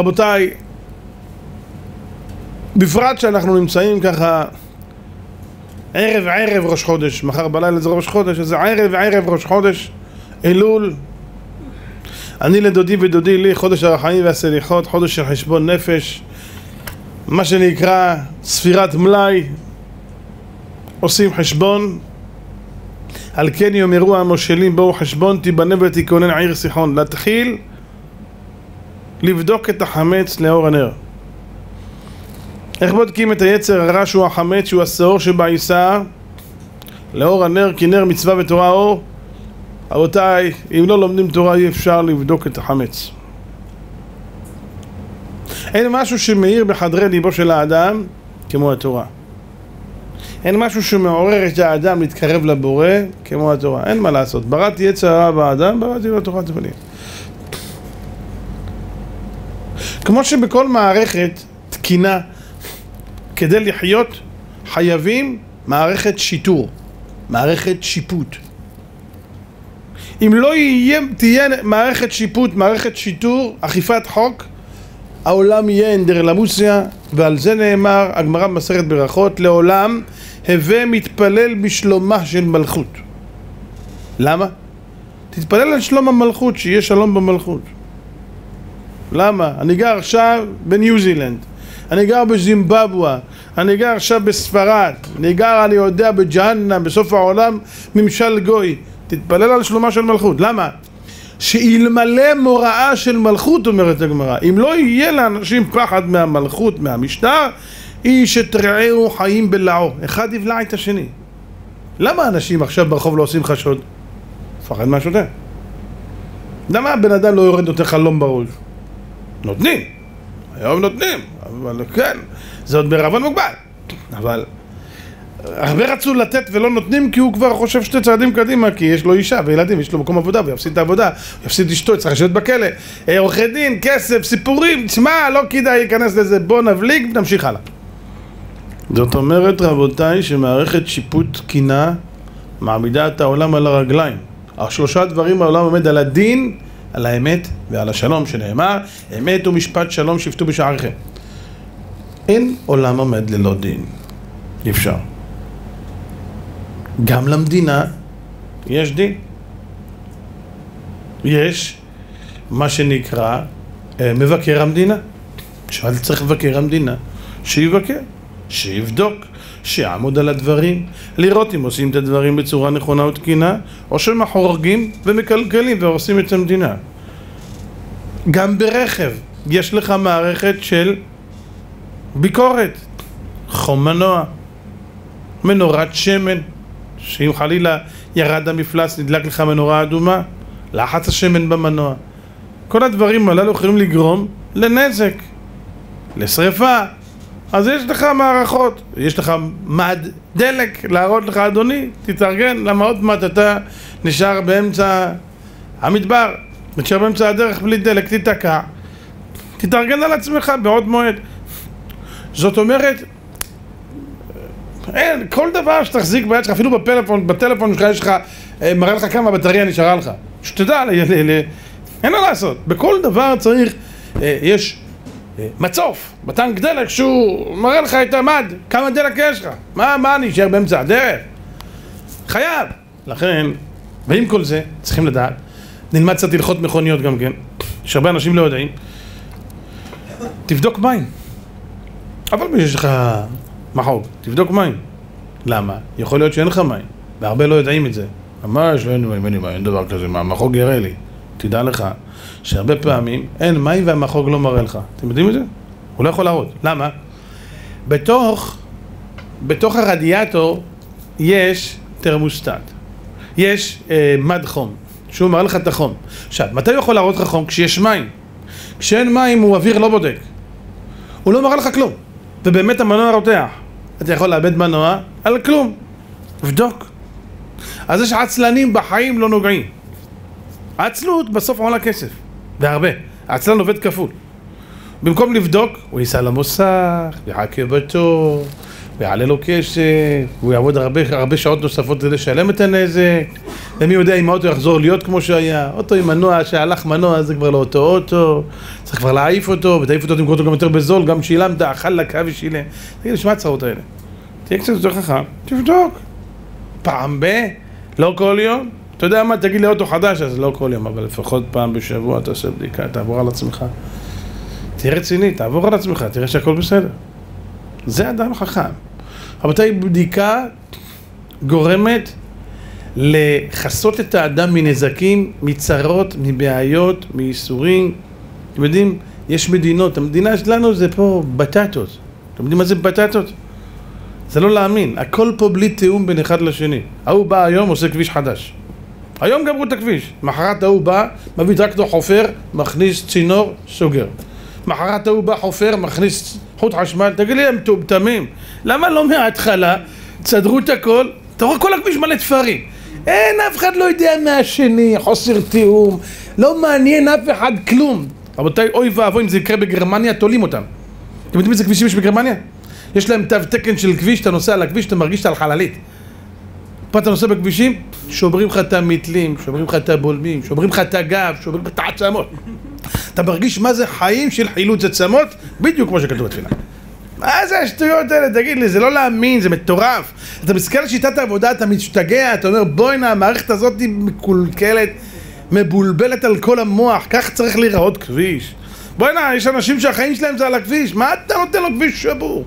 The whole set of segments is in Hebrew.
רבותיי, בפרט שאנחנו נמצאים ככה ערב ערב ראש חודש, מחר בלילה זה ראש חודש, אז ערב ערב ראש חודש, אלול. אני לדודי ודודי לי חודש הרחמים והסליחות, חודש של חשבון נפש, מה שנקרא ספירת מלאי, עושים חשבון. על כן יאמרו המושלים בואו חשבון תיבנה ותיכונן עיר סיחון. להתחיל לבדוק את החמץ לאור הנר. איך בודקים את היצר הרע שהוא החמץ שהוא השעור שבעיסה לאור הנר כי נר מצווה ותורה אור? רבותיי, אם לא לומדים תורה אי אפשר לבדוק את החמץ. אין משהו שמאיר בחדרי ליבו של האדם כמו התורה. אין משהו שמעורר את האדם להתקרב לבורא כמו התורה. אין מה לעשות. בראתי יצר הרע באדם, בראתי לו תורת זמנים. כמו שבכל מערכת תקינה כדי לחיות חייבים מערכת שיטור, מערכת שיפוט. אם לא יהיה, תהיה מערכת שיפוט, מערכת שיטור, אכיפת חוק, העולם יהיה אנדרלמוסיה, ועל זה נאמר, הגמרא במסכת ברכות, לעולם הווה מתפלל בשלומה של מלכות. למה? תתפלל על שלום המלכות, שיהיה שלום במלכות. למה? אני גר עכשיו בניו זילנד, אני גר בזימבבואה, אני גר עכשיו בספרד, אני גר, אני יודע, בג'הנם, בסוף העולם, ממשל גוי. תתפלל על שלומה של מלכות. למה? שאלמלא מוראה של מלכות, אומרת הגמרא, אם לא יהיה לאנשים פחד מהמלכות, מהמשטר, איש את רעהו חיים בלעו. אחד יבלע את השני. למה אנשים עכשיו ברחוב לא עושים חשוד? פחד מהשוטר. למה הבן אדם לא יורד נותן חלום בראש? נותנים. היום נותנים, אבל כן, זה עוד בערבון מוגבל. אבל הרבה רצו לתת ולא נותנים כי הוא כבר חושב שתי צעדים קדימה כי יש לו אישה וילדים, יש לו מקום עבודה והוא יפסיד את העבודה, הוא יפסיד אשתו, צריך לשבת בכלא, אה, עורכי דין, כסף, סיפורים, תשמע, לא כדאי להיכנס לזה, בוא נבליג, נמשיך הלאה. זאת אומרת רבותיי שמערכת שיפוט תקינה מעמידה את העולם על הרגליים. השלושה דברים העולם עומד על הדין, על האמת ועל השלום שנאמר אמת ומשפט שלום שפטו בשעריכם. אין עולם עומד ללא דין. אי אפשר. גם למדינה יש דין. יש מה שנקרא אה, מבקר המדינה. שאל צריך מבקר המדינה, שיבקר, שיבדוק, שיעמוד על הדברים, לראות אם עושים את הדברים בצורה נכונה ותקינה, או שהם חורגים ומקלקלים והורסים את המדינה. גם ברכב יש לך מערכת של ביקורת, חום מנוע, מנורת שמן, שאם חלילה ירד המפלס נדלק לך מנורה אדומה, לחץ השמן במנוע. כל הדברים הללו יכולים לגרום לנזק, לשריפה. אז יש לך מערכות, יש לך מד דלק להראות לך אדוני, תתארגן, למה עוד מעט אתה נשאר באמצע המדבר, נשאר באמצע הדרך בלי דלק, תיתקע, תתארגן על עצמך בעוד מועד. זאת אומרת, אין, כל דבר שתחזיק ביד שלך, אפילו בפלאפון, בטלפון שלך יש לך, אה, מראה לך כמה בטריה נשארה לך. שתדע, אין מה לעשות. בכל דבר צריך, אה, יש אה, מצוף, בטנק דלק שהוא מראה לך את המד, כמה דלק יש לך. מה, מה נשאר באמצע הדרך? חייב. לכן, ועם כל זה, צריכים לדעת, נלמד קצת הלכות מכוניות גם כן, שהרבה אנשים לא יודעים. תבדוק מים. אבל מי שיש לך מחוג, תבדוק מים. למה? יכול להיות שאין לך מים, והרבה לא יודעים את זה. ממש מים, אין מים, אין דבר כזה, מה, המחוג יראה לי. תדע לך שהרבה פעמים אין מים והמחוג לא מראה לך. אתם יודעים את זה? הוא לא יכול להראות. למה? בתוך, בתוך הרדיאטור יש תרמוסטט. יש אה, מד חום, שהוא מראה לך את החום. עכשיו, מתי הוא יכול להראות לך חום? כשיש מים. כשאין מים הוא אוויר לא בודק. הוא לא מראה לך כלום. ובאמת המנוע רותח. אתה יכול לאבד מנוע על כלום. תבדוק. אז יש עצלנים בחיים לא נוגעים. עצלות בסוף עולה כסף, והרבה. העצלן עובד כפול. במקום לבדוק, הוא ייסע למוסך, יחכה בתור, ויעלה לו כסף, הוא יעבוד הרבה, הרבה שעות נוספות כדי לשלם את הנזק, ומי יודע אם האוטו יחזור להיות כמו שהיה, אוטו עם מנוע שהלך מנוע זה כבר לא אותו אוטו, צריך כבר להעיף אותו, ותעיף אותו תמכור אותו גם יותר בזול, גם שילמת, אכל לקה ושילם. תגיד, לשמה הצרות האלה? תהיה קצת יותר חכם, תבדוק. פעם ב... לא כל יום. אתה יודע מה, תגיד לי אוטו חדש, אז לא כל יום, אבל לפחות פעם בשבוע תעשה בדיקה, תעבור על עצמך. תהיה רציני, תעבור על עצמך, תראה שהכל בסדר. זה אדם חכם. רבותיי, בדיקה גורמת לכסות את האדם מנזקים, מצרות, מבעיות, מייסורים. אתם יודעים, יש מדינות, המדינה שלנו זה פה בטטות. אתם יודעים מה זה בטטות? זה לא להאמין, הכל פה בלי תיאום בין אחד לשני. ההוא בא היום, עושה כביש חדש. היום גמרו את הכביש. מחרת ההוא בא, מביא טרקטור חופר, מכניס צינור, סוגר. מחרת ההוא בא חופר, מכניס חוט חשמל, תגיד לי, הם מטומטמים. למה לא מההתחלה? תסדרו את הכל, אתה רואה כל הכביש מלא תפרים. אין, אף אחד לא יודע מהשני, חוסר תיאום, לא מעניין אף אחד כלום. רבותיי, אוי ואבוי אם זה יקרה בגרמניה, תולים אותם. אתם יודעים איזה כבישים יש בגרמניה? יש להם תו תקן של כביש, אתה נוסע על הכביש, אתה מרגיש שאתה על חללית. פה אתה נוסע בכבישים, שוברים לך את המתלים, שוברים לך את הבולמים, שוברים לך את הגב, שוברים לך את העצמות. אתה מרגיש מה זה חיים של חילוץ עצמות, בדיוק כמו שכתוב בתפילה. מה זה השטויות האלה? תגיד לי, זה לא להאמין, זה מטורף. אתה מסתכל על שיטת העבודה, אתה משתגע, אתה אומר בוא'נה, המערכת הזאת היא מקולקלת, מבולבלת על כל המוח, כך צריך להיראות כביש. בוא'נה, יש אנשים שהחיים שלהם זה על הכביש, מה אתה נותן לו כביש שבור?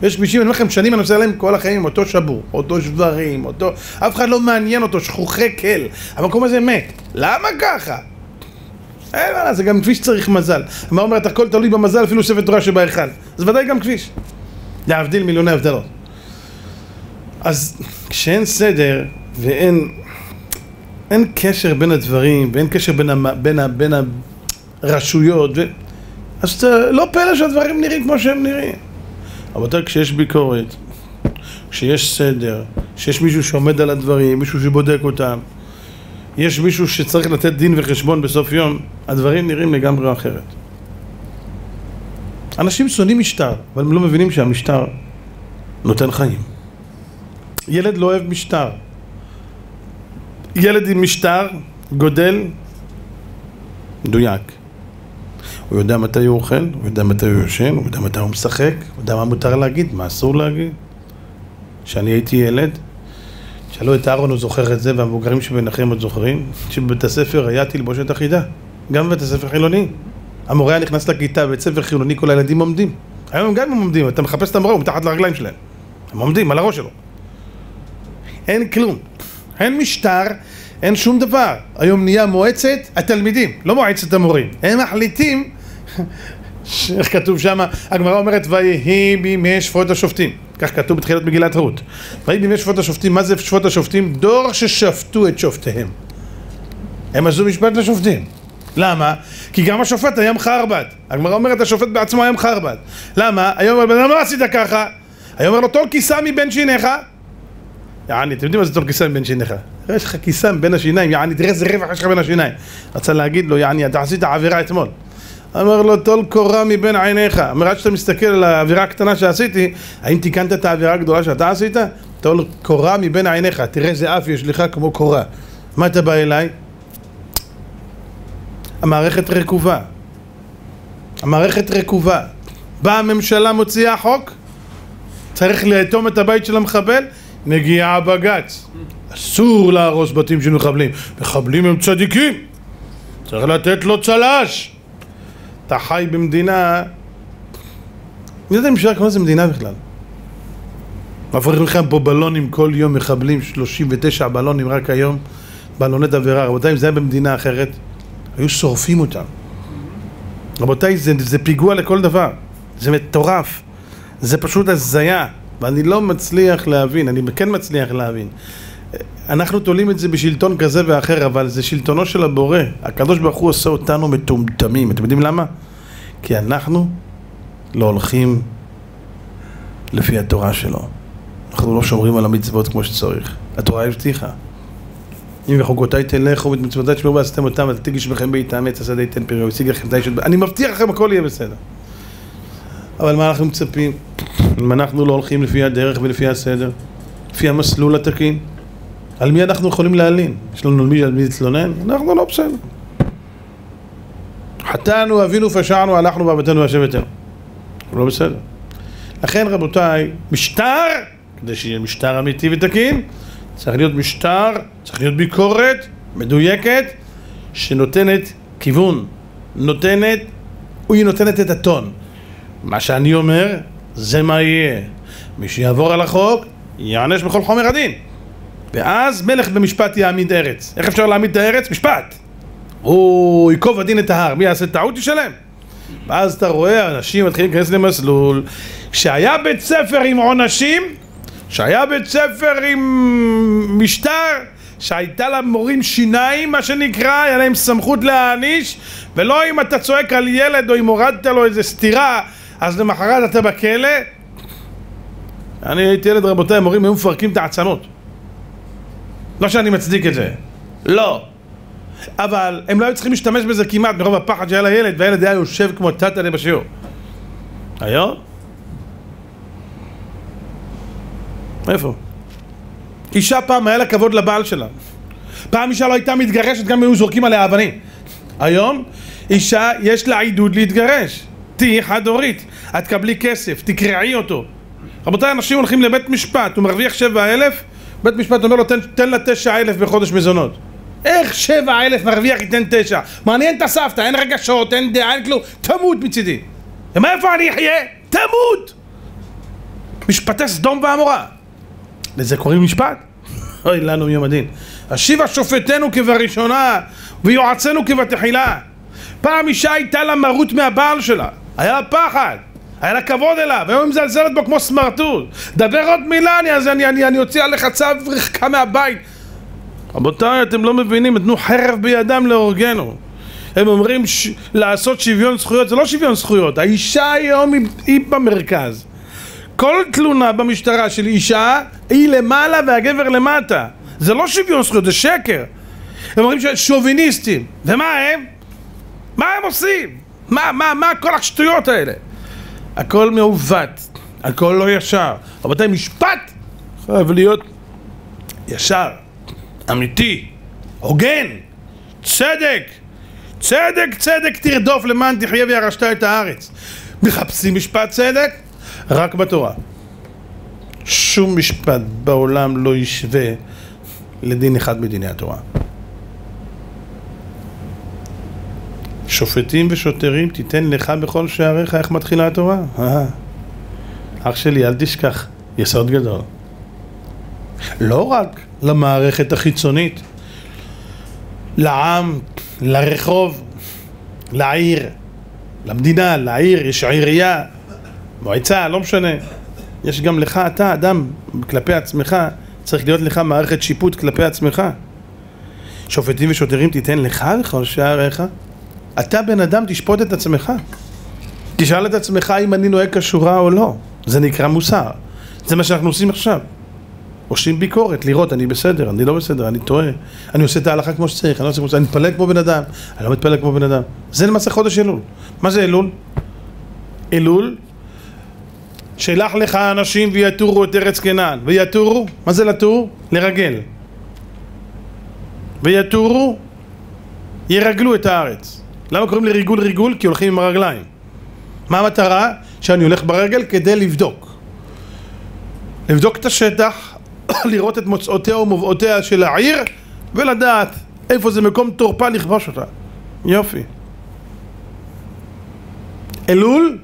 ויש כבישים, אני אומר לכם, שנים אני נוסע עליהם כל החיים אותו שבור, אותו שברים, אותו... אף אחד לא מעניין אותו, שכוחי כל. המקום הזה מת. למה ככה? אין מה לעשות, גם כביש צריך מזל. מה אומרת, הכל תלוי במזל, אפילו ספר תורה שבהיכל. אז ודאי גם כביש. להבדיל מיליוני הבדלות. אז כשאין סדר ואין אין קשר בין הדברים ואין קשר בין, המ, בין, ה, בין הרשויות ו... אז זה לא פלא שהדברים נראים כמו שהם נראים. רבותיי, כשיש ביקורת, כשיש סדר, כשיש מישהו שעומד על הדברים, מישהו שבודק אותם, יש מישהו שצריך לתת דין וחשבון בסוף יום, הדברים נראים לגמרי אחרת. אנשים שונאים משטר, אבל הם לא מבינים שהמשטר נותן חיים. ילד לא אוהב משטר. ילד עם משטר גודל מדויק. הוא יודע מתי הוא אוכל, הוא יודע מתי הוא יושן, הוא יודע מתי הוא משחק, הוא יודע מה מותר להגיד, מה אסור להגיד. כשאני הייתי ילד, שאלו את אהרון, הוא זוכר את זה, והמבוגרים שביניכם עוד זוכרים, שבבית הספר היה תלבושת אחידה, גם בבית הספר חילוני. המורה היה נכנס לכיתה, בבית ספר חילוני, כל הילדים עומדים. היום הם גם עומדים, אתה מחפש את המורה, הוא מתחת לרגליים שלהם. הם עומדים על הראש שלו. אין כלום. אין משטר, אין שום דבר. היום נהיה מועצת התלמידים, לא מועצת המורים. הם מחליטים, איך כתוב שם, הגמרא אומרת, ויהי בימי שפוט השופטים. כך כתוב בתחילת מגילת רות. ויהי בימי שפוט השופטים, מה זה שפוט השופטים? דור ששפטו את שופטיהם. הם עשו משפט לשופטים. למה? כי גם השופט היה מחרבט. הגמרא אומרת, השופט בעצמו היה מחרבט. למה? היום אומר, בן אדם לא עשית ככה. היום אומר לו, טול כיסה מבין שיניך. יעני, אתם יודעים מה זה טול כיסה מבין שיניך? יש לך כיסה מבין השיניים, יעני, תראה איזה רווח יש לך בין השיניים. רצה להגיד לו, יעני, אתה עשית עבירה אתמול. אמר לו, טול קורה מבין עיניך. אומר, עד שאתה מסתכל על העבירה הקטנה שעשיתי, האם תיקנת את העבירה הגדולה שאתה עשית? טול קורה מבין עיניך, תראה איזה אף יש לך כמו קורה. מה אתה בא אליי? המערכת רקובה. המערכת רקובה. באה הממשלה מוציאה חוק, צריך לאטום את הבית של המחבל, מגיע הבג"ץ. אסור להרוס בתים של מחבלים. מחבלים הם צדיקים. צריך לתת לו צל"ש. אתה חי במדינה... אני יודע אם אפשר לקרוא לזה מדינה בכלל. מפריחים לכם פה בלונים כל יום מחבלים, 39 בלונים רק היום, בלוני תבערה. רבותיי, אם זה היה במדינה אחרת, היו שורפים אותם. רבותיי, זה, זה פיגוע לכל דבר. זה מטורף. זה פשוט הזיה. ואני לא מצליח להבין, אני כן מצליח להבין. אנחנו תולים את זה בשלטון כזה ואחר, אבל זה שלטונו של הבורא. הקדוש ברוך הוא עושה אותנו מטומטמים. אתם יודעים למה? כי אנחנו לא הולכים לפי התורה שלו. אנחנו לא שומרים על המצוות כמו שצריך. התורה הבטיחה. אם בחוקותיי תלכו ואת מצוותיי תשמעו ועשיתם אותם ותתיגו שמכם בעיתם עץ השדה ייתן פרי וישיג לכם די שד... אני מבטיח לכם הכל יהיה בסדר. אבל מה אנחנו מצפים? אם אנחנו לא הולכים לפי הדרך ולפי הסדר, לפי המסלול התקין, על מי אנחנו יכולים להלין? יש לנו על מי, להתלונן? אנחנו לא בסדר. חטאנו, אבינו, פשענו, הלכנו בעבדנו והשבתנו. לא בסדר. לכן רבותיי, משטר, כדי שיהיה משטר אמיתי ותקין, צריך להיות משטר, צריך להיות ביקורת מדויקת, שנותנת כיוון, נותנת, היא נותנת את הטון. מה שאני אומר, זה מה יהיה. מי שיעבור על החוק, יענש בכל חומר הדין. ואז מלך במשפט יעמיד ארץ. איך אפשר להעמיד את הארץ? משפט. הוא ייקוב הדין את ההר, מי יעשה טעות ישלם. ואז אתה רואה אנשים מתחילים להיכנס למסלול כשהיה בית ספר עם עונשים שהיה בית ספר עם משטר שהייתה למורים שיניים מה שנקרא, היה להם סמכות להעניש ולא אם אתה צועק על ילד או אם הורדת לו איזה סטירה אז למחרת אתה בכלא אני הייתי ילד רבותיי, המורים היו מפרקים את העצמות לא שאני מצדיק את זה. לא. אבל הם לא היו צריכים להשתמש בזה כמעט מרוב הפחד שהיה לילד והילד היה יושב כמו טאטלה בשיעור. היום? איפה? אישה פעם היה לה כבוד לבעל שלה. פעם אישה לא הייתה מתגרשת גם אם היו זורקים עליה אבנים. היום אישה יש לה עידוד להתגרש. תהיי חד הורית את תקבלי כסף, תקרעי אותו. רבותיי אנשים הולכים לבית משפט הוא מרוויח שבע אלף בית משפט אומר לו תן, תן לה תשע אלף בחודש מזונות איך שבע אלף מרוויח ייתן תשע? מעניין את הסבתא, אין רגשות, אין דעה, אין כלום, תמות מצידי. ומאיפה אני אחיה? תמות! משפטי סדום ועמורה. לזה קוראים משפט? אוי לנו מיום הדין. השיבה שופטנו כבראשונה ויועצנו כבתחילה. פעם אישה הייתה לה מרות מהבעל שלה, היה פחד. היה לה כבוד אליו, היום היא מזלזלת בו כמו סמרטוט. דבר עוד מילה, אני, אני, אני, אני אוציא עליך צו רחקה מהבית. רבותיי, אתם לא מבינים, תנו חרב בידם להורגנו. הם אומרים ש... לעשות שוויון זכויות, זה לא שוויון זכויות, האישה היום היא, היא במרכז. כל תלונה במשטרה של אישה היא למעלה והגבר למטה. זה לא שוויון זכויות, זה שקר. הם אומרים שוביניסטים. ומה הם? מה הם עושים? מה, מה, מה כל השטויות האלה? הכל מעוות, הכל לא ישר. רבותיי, משפט חייב להיות ישר. אמיתי, הוגן, צדק, צדק צדק תרדוף למען תחיה וירשת את הארץ. מחפשים משפט צדק? רק בתורה. שום משפט בעולם לא ישווה לדין אחד מדיני התורה. שופטים ושוטרים תיתן לך בכל שעריך איך מתחילה התורה? אח שלי אל תשכח, יסוד גדול. לא רק למערכת החיצונית, לעם, לרחוב, לעיר, למדינה, לעיר, יש עירייה, מועצה, לא משנה. יש גם לך, אתה אדם, כלפי עצמך, צריך להיות לך מערכת שיפוט כלפי עצמך. שופטים ושוטרים תיתן לך לכל שעריך. אתה בן אדם תשפוט את עצמך. תשאל את עצמך אם אני נוהג כשורה או לא. זה נקרא מוסר. זה מה שאנחנו עושים עכשיו. עושים ביקורת, לראות, אני בסדר, אני לא בסדר, אני טועה, אני עושה את ההלכה כמו שצריך, אני לא עושה שצריך, אני מתפלל כמו בן אדם, אני לא מתפלל כמו בן אדם. זה למעשה חודש אלול. מה זה אלול? אלול, שלח לך אנשים ויתורו את ארץ כנען. ויתורו, מה זה לתור? לרגל. ויתורו, ירגלו את הארץ. למה קוראים לריגול ריגול? כי הולכים עם הרגליים. מה המטרה? שאני הולך ברגל כדי לבדוק. לבדוק את השטח, לראות את מוצאותיה ומובאותיה של העיר ולדעת איפה זה מקום תורפה לכבוש אותה. יופי. אלול,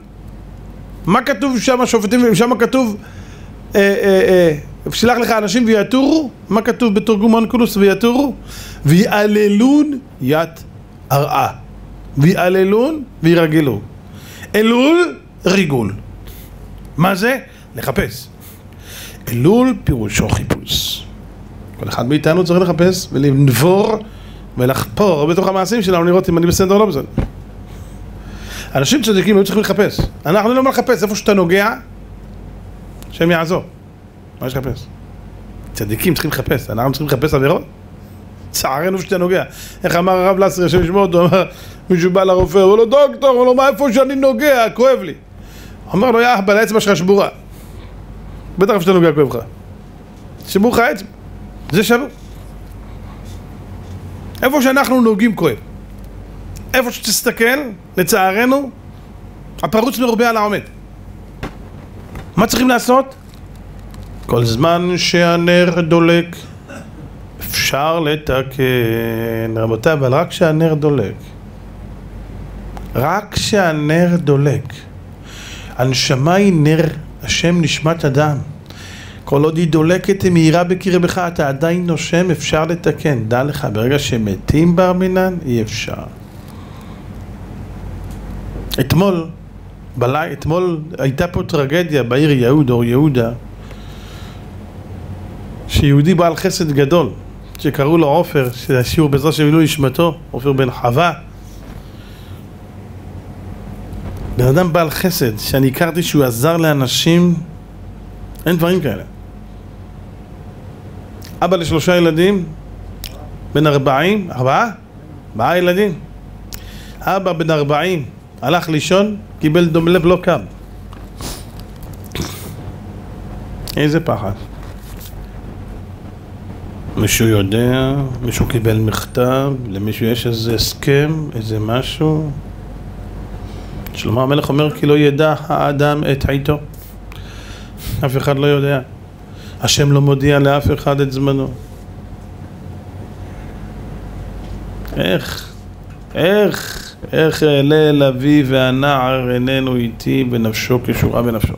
מה כתוב שם השופטים, שם כתוב אה, אה, אה, לך אנשים ויתורו, מה כתוב בתרגום אונקולוס ויתורו? ויעללון ית ארעה. ויעללון וירגלו. אלול, ריגול. מה זה? לחפש. אלול פירושו חיפוש. כל אחד מאיתנו צריך לחפש ולנבור ולחפור בתוך המעשים שלנו לראות אם אני בסדר או לא בסדר. אנשים צדיקים היו צריכים לחפש. אנחנו לא לחפש, איפה שאתה נוגע, השם יעזור. מה יש לחפש? צדיקים צריכים לחפש, אנחנו צריכים לחפש עבירות? צערנו שאתה נוגע. איך אמר הרב לסרי, השם ישמור אותו, אמר, מישהו בא לרופא, הוא לו דוקטור, הוא לו מה איפה שאני נוגע, כואב לי. אומר לו, יא אהבל, האצבע שלך שבורה. בטח איפה שאתה נוגע כואב לך. שבור לך האצבע, זה שבור. איפה שאנחנו נוגעים כואב. איפה שתסתכל, לצערנו, הפרוץ מרובה על העומד. מה צריכים לעשות? כל זמן שהנר דולק, אפשר לתקן. רבותיי, אבל רק כשהנר דולק. רק כשהנר דולק. הנשמה היא נר השם נשמת אדם. כל עוד היא דולקת היא מאירה בקרבך, אתה עדיין נושם, אפשר לתקן. דע לך, ברגע שמתים בר מינן, אי אפשר. אתמול, בלי, אתמול הייתה פה טרגדיה בעיר יהוד, אור יהודה, שיהודי בעל חסד גדול, שקראו לו עופר, שזה השיעור בעזרת השם עילוי נשמתו, עופר בן חווה. בן אדם בעל חסד, שאני הכרתי שהוא עזר לאנשים, אין דברים כאלה. אבא לשלושה ילדים, בן ארבעים, ארבעה? ארבעה ילדים. אבא בן ארבעים, הלך לישון, קיבל דום לב, לא קם. איזה פחד. מישהו יודע, מישהו קיבל מכתב, למישהו יש איזה הסכם, איזה משהו. שלמה המלך אומר כי לא ידע האדם את עיתו. אף אחד לא יודע. השם לא מודיע לאף אחד את זמנו. איך, איך, איך אעלה אל אבי והנער איננו איתי בנפשו כשורה בנפשו.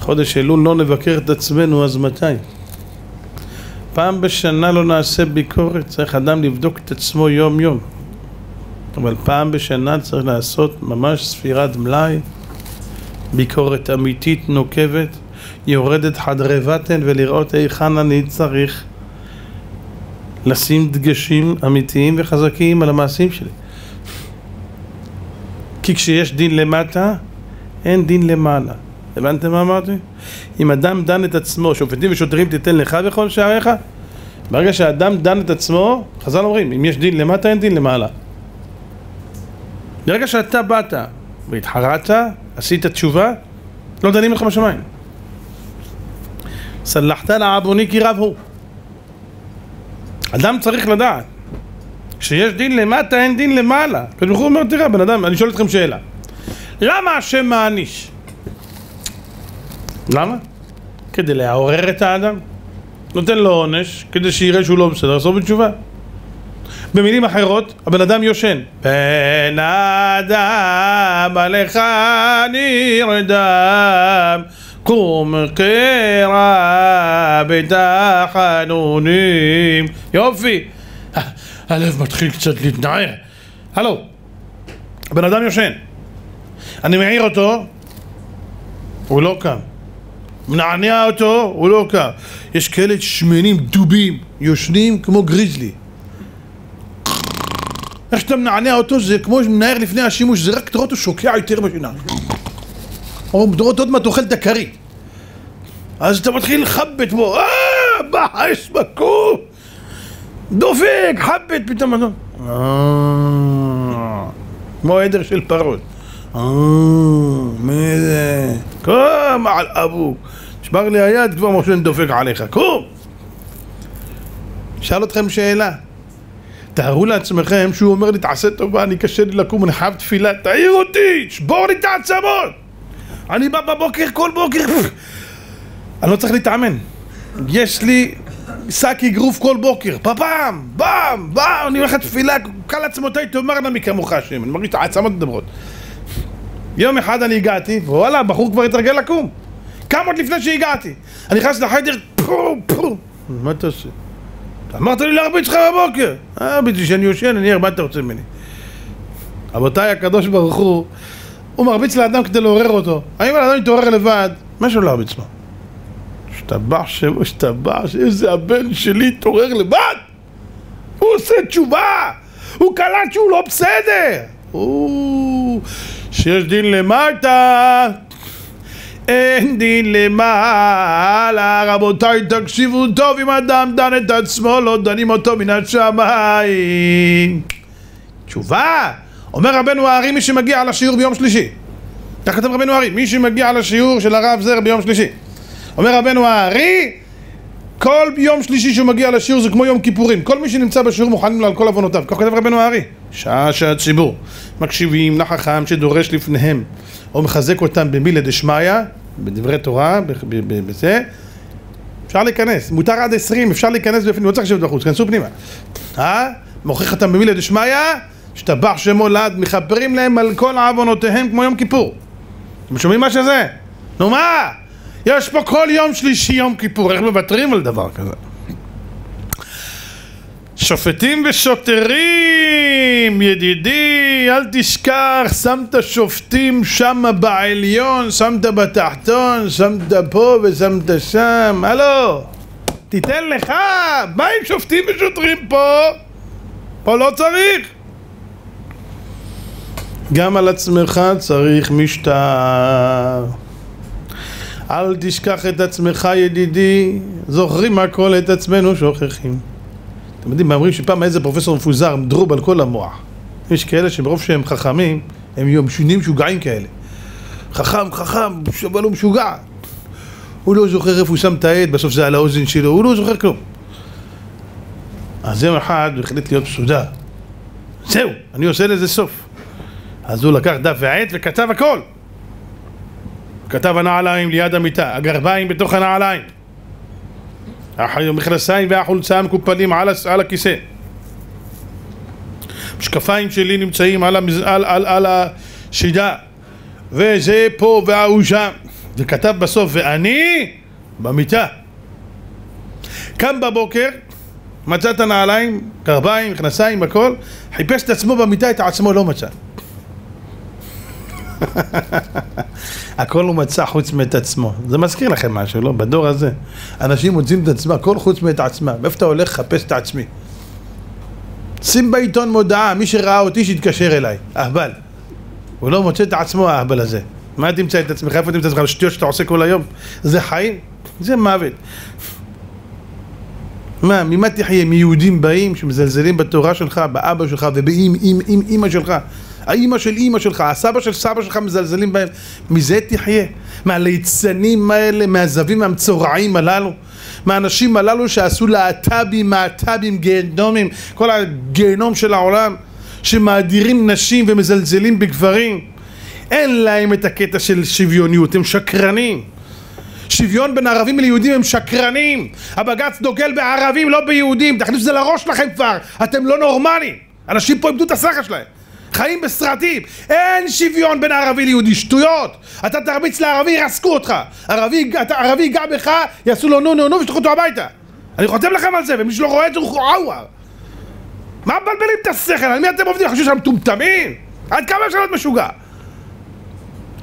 חודש אלול לא נבקר את עצמנו, אז מתי? פעם בשנה לא נעשה ביקורת, צריך אדם לבדוק את עצמו יום יום. אבל פעם בשנה צריך לעשות ממש ספירת מלאי, ביקורת אמיתית נוקבת, יורדת חדרי בטן ולראות היכן אני צריך לשים דגשים אמיתיים וחזקים על המעשים שלי. כי כשיש דין למטה, אין דין למעלה. הבנתם מה אמרתי? אם אדם דן את עצמו, שופטים ושוטרים תיתן לך בכל שעריך, ברגע שאדם דן את עצמו, חז"ל אומרים, אם יש דין למטה, אין דין למעלה. ברגע שאתה באת והתחרעת, עשית תשובה, לא דנים לך בשמיים. סלחת לעווני כי רב הוא. אדם צריך לדעת, כשיש דין למטה אין דין למעלה. הקדוש הוא אומר, תראה בן אדם, אני שואל אתכם שאלה. למה השם מעניש? למה? כדי לעורר את האדם. נותן לו עונש, כדי שיראה שהוא לא בסדר, לעשות בתשובה. במילים אחרות, הבן אדם יושן. בן אדם עליך נרדם קום קרא בתחנונים יופי הלב מתחיל קצת להתנער הלו הבן אדם יושן אני מעיר אותו הוא לא קם מנענע אותו הוא לא קם יש כאלה שמנים דובים יושנים כמו גריזלי איך שאתה מנענע אותו זה כמו מנער לפני השימוש, זה רק תראה אותו שוקע יותר בשינה. או עוד מעט אוכל את הכרית. אז אתה מתחיל לחבט בו, אה, דופק, חבט פתאום, אה, כמו עדר של פרות. אה, מי זה? קום על אבו. נשבר לי היד, כבר משה דופק עליך, קום! שאל אתכם שאלה. תארו לעצמכם שהוא אומר לי תעשה טובה, אני קשה לי לקום, אני חייב תפילה, תעיר אותי, שבור לי את העצמות! אני בא בבוקר, כל בוקר. אני לא צריך להתאמן. יש לי שק אגרוף כל בוקר, פפם, באם, באם, אני הולך לתפילה, קל עצמותיי מי כמוך השם, אני מרגיש את העצמות מדברות יום אחד אני הגעתי, ווואלה, הבחור כבר התרגל לקום כמה עוד לפני שהגעתי אני נכנס לחדר, פו, פו מה אתה עושה? אמרת לי להרביץ לך בבוקר. אה, בשביל שאני יושן, אני מה אתה רוצה ממני? רבותיי, הקדוש ברוך הוא, הוא מרביץ לאדם כדי לעורר אותו. האם האדם מתעורר לבד, מה יש לו להרביץ לו? השתבח שם, השתבח איזה הבן שלי התעורר לבד! הוא עושה תשובה! הוא קלט שהוא לא בסדר! הוא... שיש דין למטה, אין דין למעלה, רבותיי תקשיבו טוב אם אדם דן את עצמו לא דנים אותו מן השמיים. תשובה. אומר רבנו הארי מי שמגיע לשיעור ביום שלישי. כך כתב רבנו הארי מי שמגיע לשיעור של הרב זר ביום שלישי. אומר רבנו הארי כל יום שלישי שהוא מגיע לשיעור זה כמו יום כיפורים. כל מי שנמצא בשיעור מוכנים לו על כל עוונותיו. כך כתב רבנו הארי. שעה שהציבור מקשיבים לחכם שדורש לפניהם או מחזק אותם במילה דשמיא בדברי תורה, בזה. אפשר להיכנס, מותר עד עשרים, אפשר להיכנס בפנים, לא צריך לשבת בחוץ, כנסו פנימה. אה? מוכיח אותם במילה דשמיא? השתבח שמו לעד, מכפרים להם על כל עוונותיהם כמו יום כיפור. אתם שומעים מה שזה? נו מה? יש פה כל יום שלישי יום כיפור, איך מוותרים על דבר כזה? שופטים ושוטרים, ידידי, אל תשכח, שמת שופטים שמה בעליון, שמת בתחתון, שמת פה ושמת שם, הלו, תיתן לך, מה עם שופטים ושוטרים פה? פה לא צריך. גם על עצמך צריך משטר. אל תשכח את עצמך ידידי, זוכרים הכל את עצמנו שוכחים. אתם יודעים, אומרים שפעם איזה פרופסור מפוזר, דרוב על כל המוח. יש כאלה שמרוב שהם חכמים, הם יהיו משונים משוגעים כאלה. חכם, חכם, אבל הוא משוגע. הוא לא זוכר איפה הוא שם את העט, בסוף זה על האוזן שלו, הוא לא זוכר כלום. אז יום אחד הוא החליט להיות מסודר. זהו, אני עושה לזה סוף. אז הוא לקח דף ועט וכתב הכל. כתב הנעליים ליד המיטה, הגרביים בתוך הנעליים. המכנסיים והחולצה מקופלים על, הכיסא. המשקפיים שלי נמצאים על, המז... על, על, על השידה וזה פה וההוא שם וכתב בסוף ואני במיטה קם בבוקר מצא את הנעליים, קרביים, מכנסיים, הכל חיפש את עצמו במיטה, את עצמו לא מצא הכל הוא מצא חוץ מאת עצמו. זה מזכיר לכם משהו, לא? בדור הזה. אנשים מוצאים את עצמם, הכל חוץ מאת עצמם. איפה אתה הולך? חפש את עצמי. שים בעיתון מודעה, מי שראה אותי שיתקשר אליי. אהבל. הוא לא מוצא את עצמו האהבל הזה. מה תמצא את עצמך? איפה תמצא את עצמך? שטויות שאתה עושה כל היום? זה חיים? זה מוות. מה, ממה תחיה? מיהודים באים שמזלזלים בתורה שלך, באבא שלך ובאמא שלך האימא של אימא שלך, הסבא של סבא שלך מזלזלים בהם, מזה תחיה? מהליצנים האלה, מהזווים המצורעים הללו? מהאנשים הללו שעשו להט"בים, מהט"בים, גיהנומים, כל הגיהנום של העולם, שמאדירים נשים ומזלזלים בגברים? אין להם את הקטע של שוויוניות, הם שקרנים. שוויון בין ערבים ליהודים הם שקרנים. הבג"ץ דוגל בערבים, לא ביהודים. תכניסו את זה לראש שלכם כבר. אתם לא נורמלים. אנשים פה איבדו את השכל שלהם. חיים בסרטים, אין שוויון בין ערבי ליהודי, שטויות! אתה תרביץ לערבי, ירסקו אותך! ערבי, ערבי ייגע בך, יעשו לו נו נו נו וישלחו אותו הביתה! אני חותם לכם על זה, ומי שלא רואה את זה הוא עוואר! מה מבלבלים את השכל? על מי אתם עובדים? חושבים שהם מטומטמים? עד כמה אפשר להיות משוגע?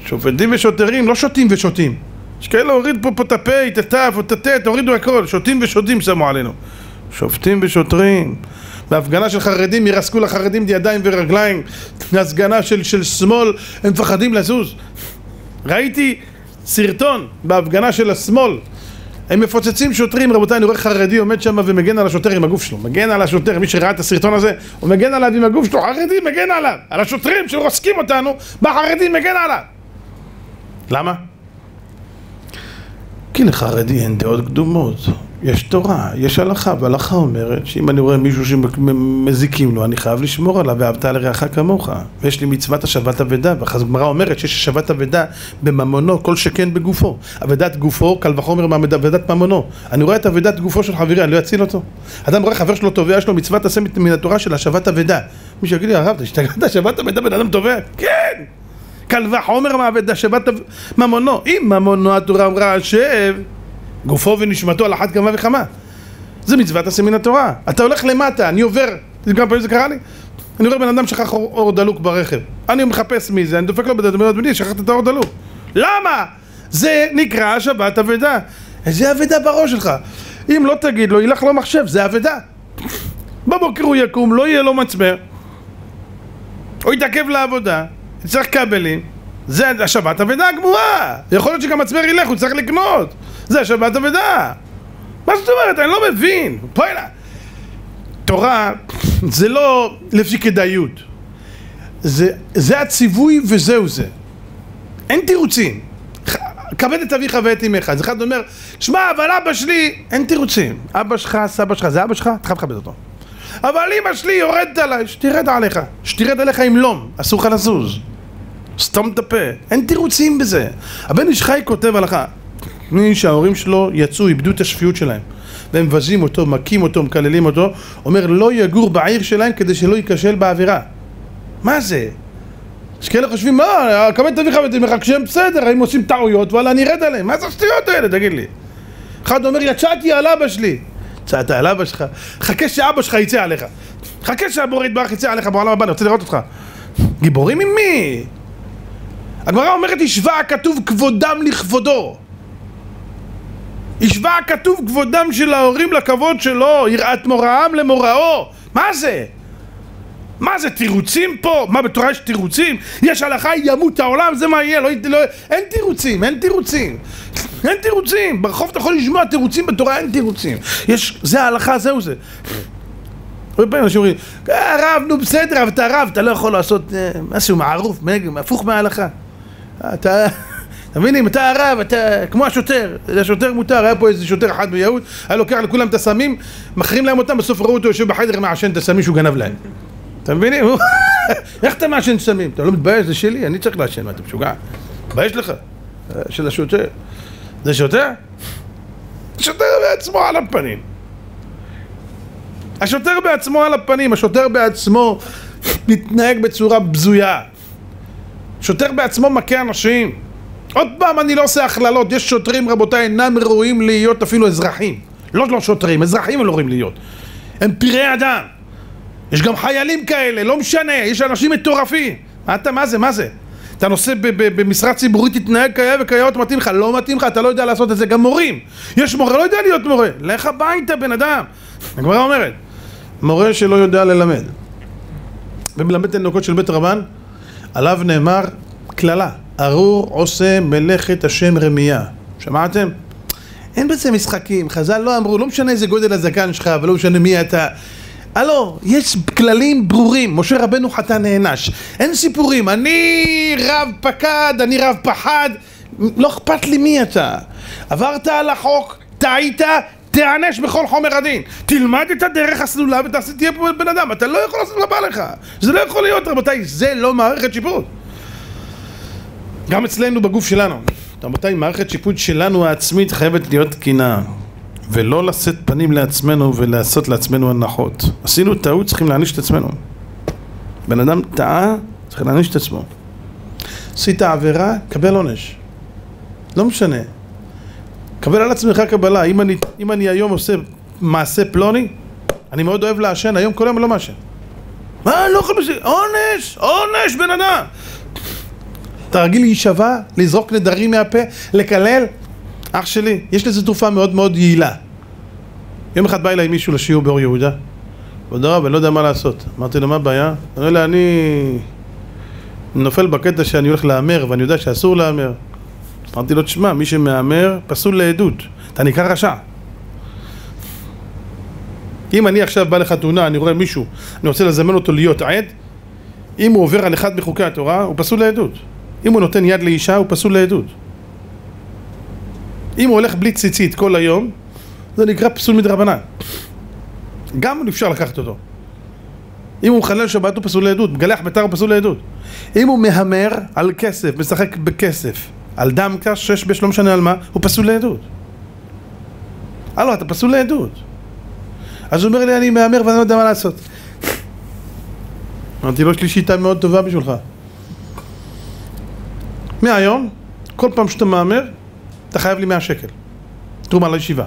שופטים ושוטרים לא שותים ושותים יש כאלה הוריד פה פה את הפה, את התף, את הטט, הורידו הכל שותים ושותים שמו עלינו שופטים ושוטרים בהפגנה של חרדים ירסקו לחרדים ידיים ורגליים בהפגנה של, של שמאל הם מפחדים לזוז ראיתי סרטון בהפגנה של השמאל הם מפוצצים שוטרים, רבותיי, אני רואה חרדי עומד שם ומגן על השוטר עם הגוף שלו. מגן על השוטר, מי שראה את הסרטון הזה, הוא מגן עליו עם הגוף שלו, חרדי מגן עליו. על השוטרים שרוסקים אותנו, בחרדי מגן עליו. למה? כי לחרדי אין דעות קדומות. יש תורה, יש הלכה, והלכה אומרת שאם אני רואה מישהו שמזיקים לו, אני חייב לשמור עליו, ואהבת לרעך כמוך. ויש לי מצוות השבת אבדה, הגמרא אומרת שיש השבת אבדה בממונו, כל שכן בגופו. אבדת גופו, קל וחומר מאבדת ממונו. אני רואה את אבדת גופו של חברי, אני לא אציל אותו. אדם רואה חבר שלו טובע, יש לו מצוות עשה מן התורה של השבת אבדה. מישהו יגיד לי, הרב, אתה השתגעת השבת אבדה בן אדם טובע? כן! קל וחומר מאבדה שבת ממונו. אם ממונו התורה אמרה, השב גופו ונשמתו על אחת כמה וכמה. זה מצוות עשה מן התורה. אתה הולך למטה, אני עובר, כמה פעמים זה קרה לי? אני רואה בן אדם שכח אור, אור דלוק ברכב. אני מחפש מי זה, אני דופק לו בדלת, אומר לו, שכחת את האור דלוק. למה? זה נקרא שבת אבדה. איזה אבדה בראש שלך? אם לא תגיד לו, ילך לו מחשב, זה אבדה. בבוקר הוא יקום, לא יהיה לו מצבר. הוא יתעכב לעבודה, יצטרך כבלים, זה השבת אבדה גמורה. יכול להיות שגם מצבר ילך, הוא צריך לקנות. זה השבת אבדה. מה זאת אומרת? אני לא מבין. הנה. תורה זה לא לפי כדאיות. זה, זה הציווי וזהו זה. אין תירוצים. כבד את אביך ואת אמך. אז אחד אומר, שמע, אבל אבא שלי, אין תירוצים. אבא שלך, סבא שלך, זה אבא שלך, אתה חייב לכבד אותו. אבל אמא שלי יורדת עליי, שתרד עליך. שתרד עליך עם לום, אסור לך לזוז. סתום את הפה. אין תירוצים בזה. הבן איש חי כותב הלכה. מי שההורים שלו יצאו, איבדו את השפיות שלהם. והם מבזים אותו, מכים אותו, מקללים אותו, אומר לא יגור בעיר שלהם כדי שלא ייכשל בעבירה. מה זה? יש כאלה חושבים, מה, כבד אביך ואת אמך כשהם בסדר, הם עושים טעויות, וואלה, אני ארד עליהם. מה זה השטויות האלה, תגיד לי? אחד אומר, יצאתי על אבא שלי. יצאת על אבא שלך? חכה שאבא שלך יצא עליך. חכה שהבורא יתברך יצא עליך בעולם הבא, אני רוצה לראות אותך. גיבורים עם מי? הגמרא אומרת, השווה הכתוב כבודם לכבודו. השווה הכתוב כבודם של ההורים לכבוד שלו, יראת מוראם למוראו. מה זה? מה זה, תירוצים פה? מה, בתורה יש תירוצים? יש הלכה, ימות העולם, זה מה יהיה, לא, לא, אין תירוצים, אין תירוצים. אין תירוצים. ברחוב אתה יכול לשמוע תירוצים, בתורה אין תירוצים. יש, זה ההלכה, זהו זה. הרבה פעמים אנשים אומרים, הרב, נו בסדר, אבל אתה רב, אתה לא יכול לעשות משהו מערוף, הפוך מההלכה. אתה... אתה מבין, אם אתה הרב, אתה כמו השוטר, השוטר מותר, היה פה איזה שוטר אחד ביהוד, היה לוקח לכולם את הסמים, מחרים להם אותם, בסוף ראו אותו יושב בחדר מעשן את הסמים שהוא גנב להם. אתה מבינים? איך אתה מעשן סמים? אתה לא מתבייש? זה שלי, אני צריך לעשן, מה אתה משוגע? מתבייש לך? של השוטר. זה שוטר? השוטר בעצמו על הפנים. השוטר בעצמו על הפנים, השוטר בעצמו מתנהג בצורה בזויה. שוטר בעצמו מכה אנשים. עוד פעם אני לא עושה הכללות, יש שוטרים רבותיי אינם ראויים להיות אפילו אזרחים. לא לא שוטרים, אזרחים הם לא ראויים להיות. הם פראי אדם. יש גם חיילים כאלה, לא משנה, יש אנשים מטורפים. מה אתה, מה זה, מה זה? אתה נושא במשרה ציבורית, תתנהג כהיה וכיאות מתאים לך, לא מתאים לך, אתה לא יודע לעשות את זה, גם מורים. יש מורה, לא יודע להיות מורה. לך הביתה, בן אדם. הגמרא אומרת, מורה שלא יודע ללמד. ומלמד תינוקות של בית רבן, עליו נאמר קללה, ארור עושה מלאכת השם רמייה. שמעתם? אין בזה משחקים, חז"ל לא אמרו, לא משנה איזה גודל הזקן שלך ולא משנה מי אתה הלו, יש כללים ברורים, משה רבנו חטא נענש, אין סיפורים, אני רב פקד, אני רב פחד, לא אכפת לי מי אתה. עברת על החוק, טעית, תיענש בכל חומר הדין. תלמד את הדרך הסלולה ותהיה פה בן אדם, אתה לא יכול לעשות מה בא לך. זה לא יכול להיות רבותיי, זה לא מערכת שיפוט. גם אצלנו בגוף שלנו. רבותיי, מערכת שיפוט שלנו העצמית חייבת להיות תקינה. ולא לשאת פנים לעצמנו ולעשות לעצמנו הנחות. עשינו טעות, צריכים להעניש את עצמנו. בן אדם טעה, צריך להעניש את עצמו. עשית עבירה, קבל עונש. לא משנה. קבל על עצמך קבלה. אם אני, אם אני היום עושה מעשה פלוני, אני מאוד אוהב לעשן, היום כל היום אני לא מעשן. מה, לא יכול בשביל... עונש! עונש, בן אדם! אתה רגיל להישבע, לזרוק נדרים מהפה, לקלל? אח שלי, יש לזה תרופה מאוד מאוד יעילה. יום אחד בא אליי מישהו לשיעור באור יהודה, כבוד הרב, אני לא יודע מה לעשות. אמרתי לו, מה הבעיה? הוא אומר לי, אני נופל בקטע שאני הולך להמר ואני יודע שאסור להמר. אמרתי לו, תשמע, מי שמהמר פסול לעדות, אתה נקרא רשע. אם אני עכשיו בא לחתונה, אני רואה מישהו, אני רוצה לזמן אותו להיות עד, אם הוא עובר על אחד מחוקי התורה, הוא פסול לעדות. אם הוא נותן יד לאישה, הוא פסול לעדות. אם הוא הולך בלי ציצית כל היום, זה נקרא פסול מדרבנן. גם אפשר לקחת אותו. אם הוא מחלל שבת הוא פסול לעדות, מגלח ביתר הוא פסול לעדות. אם הוא מהמר על כסף, משחק בכסף, על דם קש, שש בש, לא משנה על מה, הוא פסול לעדות. הלו, אתה פסול לעדות. אז הוא אומר לי, אני מהמר ואני לא יודע מה לעשות. אמרתי לו, יש לי שיטה מאוד טובה בשבילך. מהיום, כל פעם שאתה מהמר, אתה חייב לי 100 שקל. תרומה לישיבה.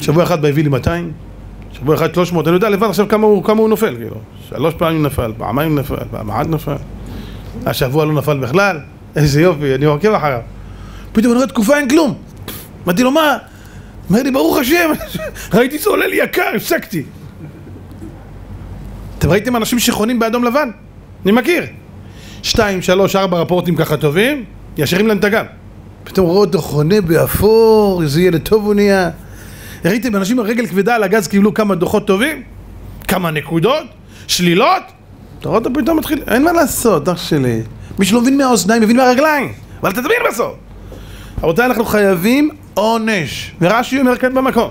שבוע אחד הביא לי 200, שבוע אחד 300, אני יודע לבד עכשיו כמה הוא, כמה הוא נופל, כאילו. שלוש פעמים נפל, פעמיים נפל, פעם אחת נפל. השבוע לא נפל בכלל, איזה יופי, אני עוקב אחריו. פתאום אני רואה תקופה אין כלום. אמרתי לו, מה? אומר לי, ברוך השם, ראיתי זה עולה לי יקר, הפסקתי. אתם ראיתם אנשים שחונים באדום לבן? אני מכיר. שתיים, שלוש, ארבע רפורטים ככה טובים, ישרים להם את הגב. פתאום רואה אותו חונה באפור, איזה ילד טוב הוא נהיה. ראיתם אנשים עם רגל כבדה על הגז קיבלו כמה דוחות טובים? כמה נקודות? שלילות? אתה רואה אותו פתאום מתחיל, אין מה לעשות, אח שלי. מי שלא מבין מהאוזניים, מבין מהרגליים. אבל תבין בסוף. רבותיי, אנחנו חייבים עונש. ורש"י אומר כאן במקום.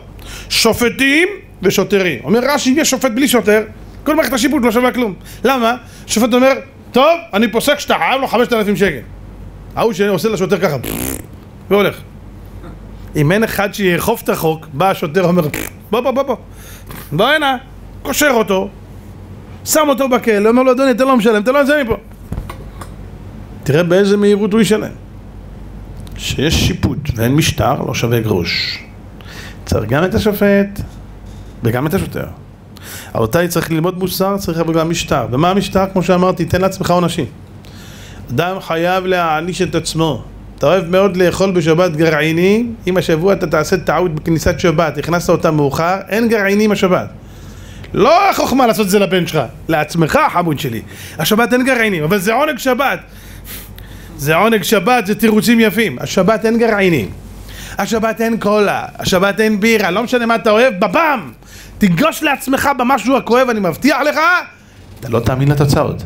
שופטים ושוטרים. אומר רש"י, אם יש שופט בלי שוטר, כל מערכת השיפוט לא שווה כלום. למה? שופט אומר, טוב, אני פוסק שאתה חייב לו חמשת אלפים שקל. ההוא שעושה לשוטר ככה, והולך. אם אין אחד שיאכוף את החוק, בא השוטר אומר, בוא בוא בוא בוא, בוא הנה, קושר אותו, שם אותו בכלא, אומר לו, אדוני, אתה לא משלם, אתה לא יוצא מפה. תראה באיזה מהירות הוא ישלם. שיש שיפוט ואין משטר, לא שווה גרוש. צריך גם את השופט וגם את השוטר. רבותיי, צריך ללמוד מוסר, צריך גם משטר. ומה המשטר? כמו שאמרתי, תן לעצמך עונשים. אדם חייב להעניש את עצמו. אתה אוהב מאוד לאכול בשבת גרעינים, אם השבוע אתה תעשה טעות בכניסת שבת, הכנסת אותה מאוחר, אין גרעינים השבת. לא החוכמה לעשות את זה לבן שלך, לעצמך חמוד שלי. השבת אין גרעינים, אבל זה עונג שבת. זה עונג שבת, זה תירוצים יפים. השבת אין גרעינים. השבת אין קולה, השבת אין בירה, לא משנה מה אתה אוהב, בבם! תיגוש לעצמך במשהו הכואב, אני מבטיח לך, אתה לא תאמין לתוצאות.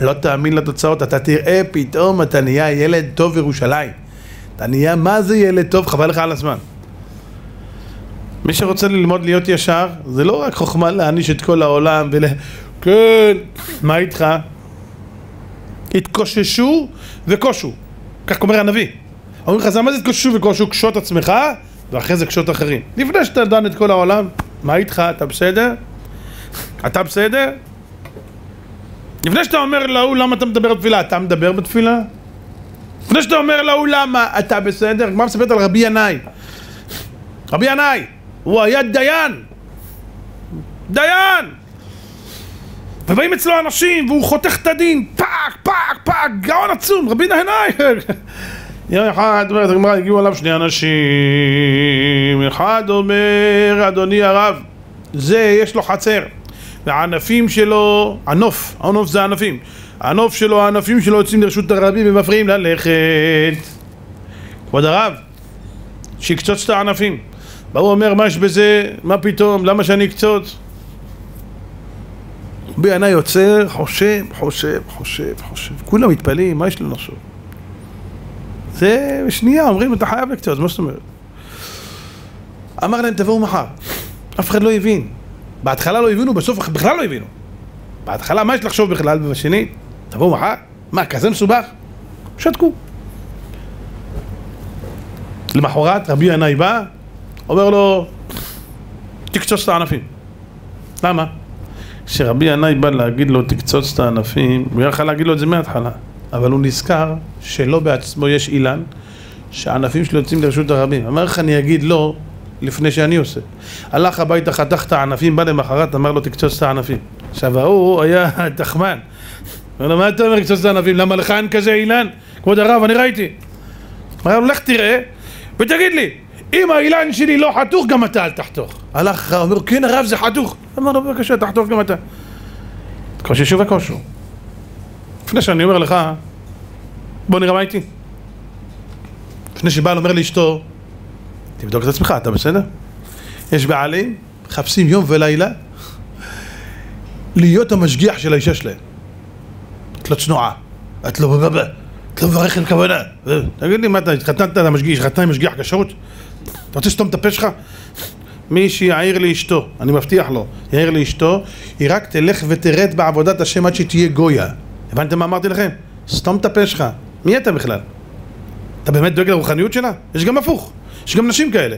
לא תאמין לתוצאות, אתה תראה פתאום אתה נהיה ילד טוב ירושלים. אתה נהיה מה זה ילד טוב, חבל לך על הזמן. מי שרוצה ללמוד להיות ישר, זה לא רק חוכמה להעניש את כל העולם ול... כן, מה איתך? התקוששו וקושו, כך אומר הנביא. אומרים לך, מה זה התקוששו וקושו? קשוט עצמך, ואחרי זה קשוט אחרים. לפני שאתה דן את כל העולם, מה איתך? אתה בסדר? אתה בסדר? לפני שאתה אומר להוא למה אתה מדבר בתפילה, אתה מדבר בתפילה? לפני שאתה אומר להוא למה, אתה בסדר? הגמרא מספרת על רבי ינאי. רבי ינאי, הוא היה דיין. דיין! ובאים אצלו אנשים והוא חותך את הדין, פאק, פאק, פאק, גאון עצום, רבי ינאי. יום אחד, אומרת הגמרא, הגיעו אליו שני אנשים, אחד אומר, אדוני הרב, זה יש לו חצר, והענפים שלו, הנוף, הנוף זה הענפים, הנוף שלו, הענפים שלו יוצאים לרשות הרבים ומפריעים ללכת. כבוד הרב, שיקצוץ את הענפים. והוא אומר, מה יש בזה? מה פתאום? למה שאני אקצוץ? בעיניי יוצר, חושב, חושב, חושב, חושב. כולם מתפלאים, מה יש לו לחשוב? זה שנייה, אומרים, אתה חייב לקצוץ, מה זאת אומרת? אמר להם, תבואו מחר. אף אחד לא הבין. בהתחלה לא הבינו, בסוף בכלל לא הבינו. בהתחלה, מה יש לחשוב בכלל? ובשני, תבואו מחר? מה, כזה מסובך? שתקו. למחרת רבי ינאי בא, אומר לו, תקצוץ את הענפים. למה? כשרבי ינאי בא להגיד לו, תקצוץ את הענפים, הוא יכול להגיד לו את זה מההתחלה. אבל הוא נזכר שלא בעצמו יש אילן, שהענפים שלו יוצאים לרשות הרבים. אמר לך, אני אגיד לא לפני שאני עושה. הלך הביתה, חתך את הענפים, בא למחרת, אמר לו, תקצוץ את הענפים. עכשיו, ההוא היה תחמן. אמר לו, מה אתה אומר, תקצוץ את הענפים? למה לך אין כזה אילן? כבוד הרב, אני ראיתי. אמר לו, לך תראה, ותגיד לי, אם האילן שלי לא חתוך, גם אתה אל תחתוך. הלך, אומר, כן הרב, זה חתוך. אמר לו, בבקשה, תחתוך גם אתה. קוששו וקושו. לפני שאני אומר לך, בוא נראה מה איתי. לפני שבעל אומר לאשתו, תבדוק את עצמך, אתה בסדר? יש בעלים, מחפשים יום ולילה להיות המשגיח של האישה שלהם. את לא צנועה, את לא... את לא מברכת כוונה. תגיד לי, מה אתה התחתנת למשגיח, התחתנת עם משגיח כשרות? אתה רוצה לסתום את הפה שלך? מי שיעיר לאשתו, אני מבטיח לו, יעיר לאשתו, היא רק תלך ותרד בעבודת השם עד שתהיה גויה. הבנתם מה אמרתי לכם? סתום את הפה שלך. מי אתה בכלל? אתה באמת דואג לרוחניות שלה? יש גם הפוך. יש גם נשים כאלה.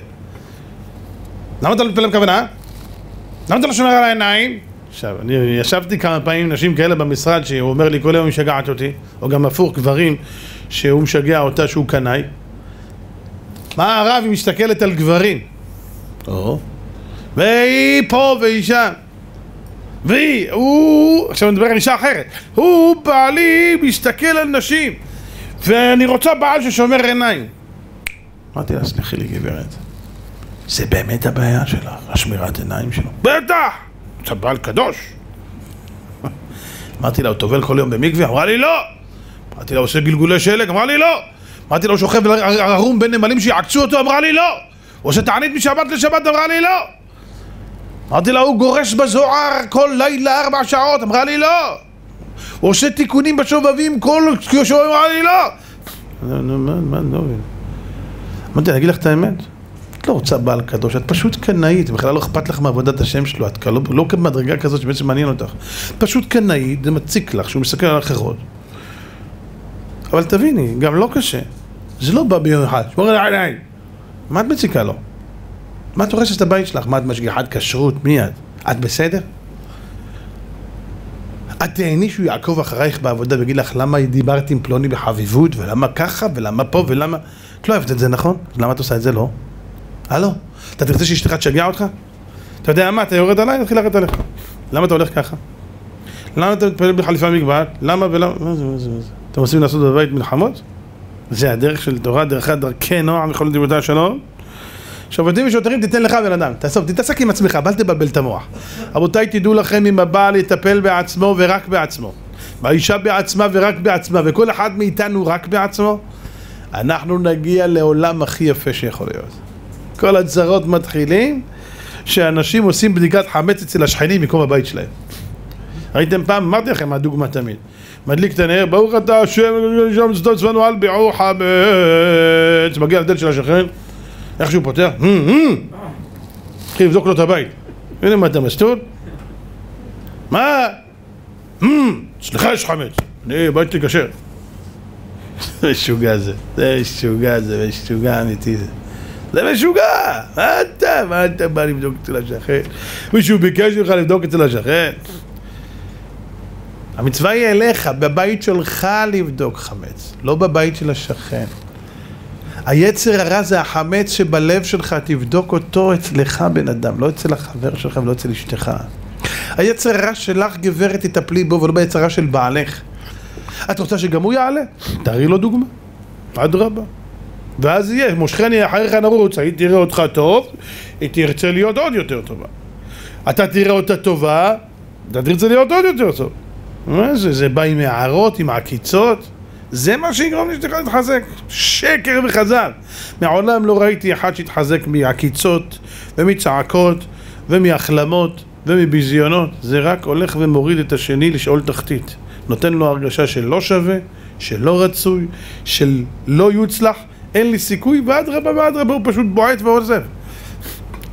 למה אתה לא מתפלל כוונה? למה אתה לא שומר על העיניים? עכשיו, אני ישבתי כמה פעמים עם נשים כאלה במשרד שהוא אומר לי כל היום משגעת אותי, או גם הפוך, גברים שהוא משגע אותה שהוא קנאי. מה הרב היא מסתכלת על גברים? או. והיא פה והיא שם. והיא, הוא, עכשיו אני מדבר על אישה אחרת, הוא בעלי מסתכל על נשים ואני רוצה בעל ששומר עיניים. אמרתי לה, סליחי לי גברת, זה באמת הבעיה שלך, השמירת עיניים שלו. בטח! אתה בעל קדוש. אמרתי לה, הוא טובל כל יום במקווה? אמרה לי, לא! אמרתי לה, הוא עושה גלגולי שלג? אמרה לי, לא! אמרתי לה, הוא שוכב ערום בין נמלים שיעקצו אותו? אמרה לי, לא! הוא עושה תענית משבת לשבת? אמרה לי, לא! אמרתי לה, הוא גורש בזוהר כל לילה ארבע שעות? אמרה לי, לא! הוא עושה תיקונים בשובבים כל שבוע? אמרה לי, לא! מה, מה, מבין. אמרתי, אני אגיד לך את האמת. את לא רוצה בעל קדוש, את פשוט קנאית, בכלל לא אכפת לך מעבודת השם שלו, את לא, לא כמדרגה כזאת שבעצם מעניין אותך. פשוט קנאית, זה מציק לך, שהוא מסתכל על אחרות. אבל תביני, גם לא קשה. זה לא בא ביום אחד, שמור על העיניים. מה את מציקה לו? מה את הורסת את הבית שלך? מה את משגיחת כשרות? מי את? את בסדר? את תהני שהוא יעקוב אחרייך בעבודה ויגיד לך למה דיברתי עם פלוני בחביבות ולמה ככה ולמה פה ולמה... את לא אוהבת את זה, נכון? למה את עושה את זה? לא. הלו? אתה תרצה שאשתך תשגע אותך? אתה יודע מה, אתה יורד עליי, נתחיל לרדת עליך. למה אתה הולך ככה? למה אתה מתפלל בחליפה מגבעת? למה ולמה? מה זה, מה זה, מה זה? אתם רוצים לעשות בבית מלחמות? זה הדרך של תורה, דרכה דרכי נועם וכל דברותי השלום. שופטים ושוטרים תיתן לך בן אדם, תעשוב, תתעסק עם עצמך, אל תבלבל את המוח. רבותיי, תדעו לכם אם הבעל יטפל בעצמו ורק בעצמו, והאישה בעצמה ורק בעצמה, וכל אחד מאיתנו רק בעצמו, אנחנו נגיע לעולם הכי יפה שיכול להיות. כל הצרות מתחילים שאנשים עושים בדיקת חמץ אצל השכנים מקום הבית שלהם. ראיתם פעם? אמרתי לכם מה הדוגמה תמיד. מדליק את הנר, ברוך אתה השם, שם שדות צבאנו על ביעור חמץ. מגיע לדלת של השכן, איך שהוא פותח, התחיל לבדוק לו את הבית. הנה מה אתה מסטול? מה? סליחה יש חמץ, אני באתי כשר. זה משוגע זה, זה משוגע זה, משוגע אמיתי זה. זה משוגע! מה אתה? מה אתה בא לבדוק אצל השכן? מישהו ביקש ממך לבדוק אצל השכן? המצווה היא אליך, בבית שלך לבדוק חמץ, לא בבית של השכן. היצר הרע זה החמץ שבלב שלך, תבדוק אותו אצלך בן אדם, לא אצל החבר שלך ולא אצל אשתך. היצר הרע שלך, גברת, תטפלי בו, ולא ביצר הרע של בעלך. את רוצה שגם הוא יעלה? תראי לו דוגמה. אדרבה. ואז יהיה, מושכני אחריך נרוץ, היא תראה אותך טוב, היא תרצה להיות עוד יותר טובה. אתה תראה אותה טובה, אתה תרצה להיות עוד יותר טוב. מה זה? זה בא עם הערות, עם עקיצות? זה מה שיגרום לאשתך להתחזק. שקר וכזב. מעולם לא ראיתי אחד שהתחזק מעקיצות ומצעקות ומהחלמות ומביזיונות. זה רק הולך ומוריד את השני לשאול תחתית. נותן לו הרגשה של לא שווה, של לא רצוי, של לא יוצלח. אין לי סיכוי, ואדרבה ואדרבה הוא פשוט בועט ועוזב.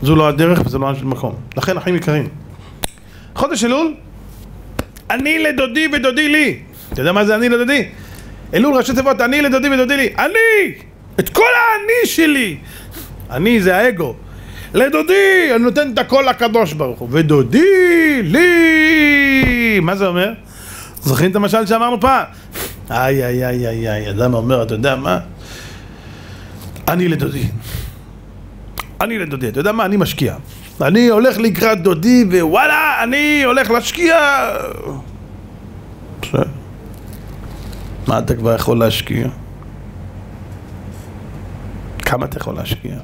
זו לא הדרך וזה לא של מקום. לכן, אחים יקרים, חודש אלול, אני לדודי ודודי לי. אתה יודע מה זה אני לדודי? אלול ראשי תיבות, אני לדודי ודודי לי. אני! את כל האני שלי! אני זה האגו. לדודי, אני נותן את הכל לקדוש ברוך הוא. ודודי לי! מה זה אומר? זוכרים את המשל שאמרנו פעם? איי איי איי איי איי, אדם אומר, אתה יודע מה? אני לדודי. אני לדודי, אתה יודע מה? אני משקיע. אני הולך לקראת דודי ווואלה, אני הולך להשקיע. מה אתה כבר יכול להשקיע? כמה אתה יכול להשקיע?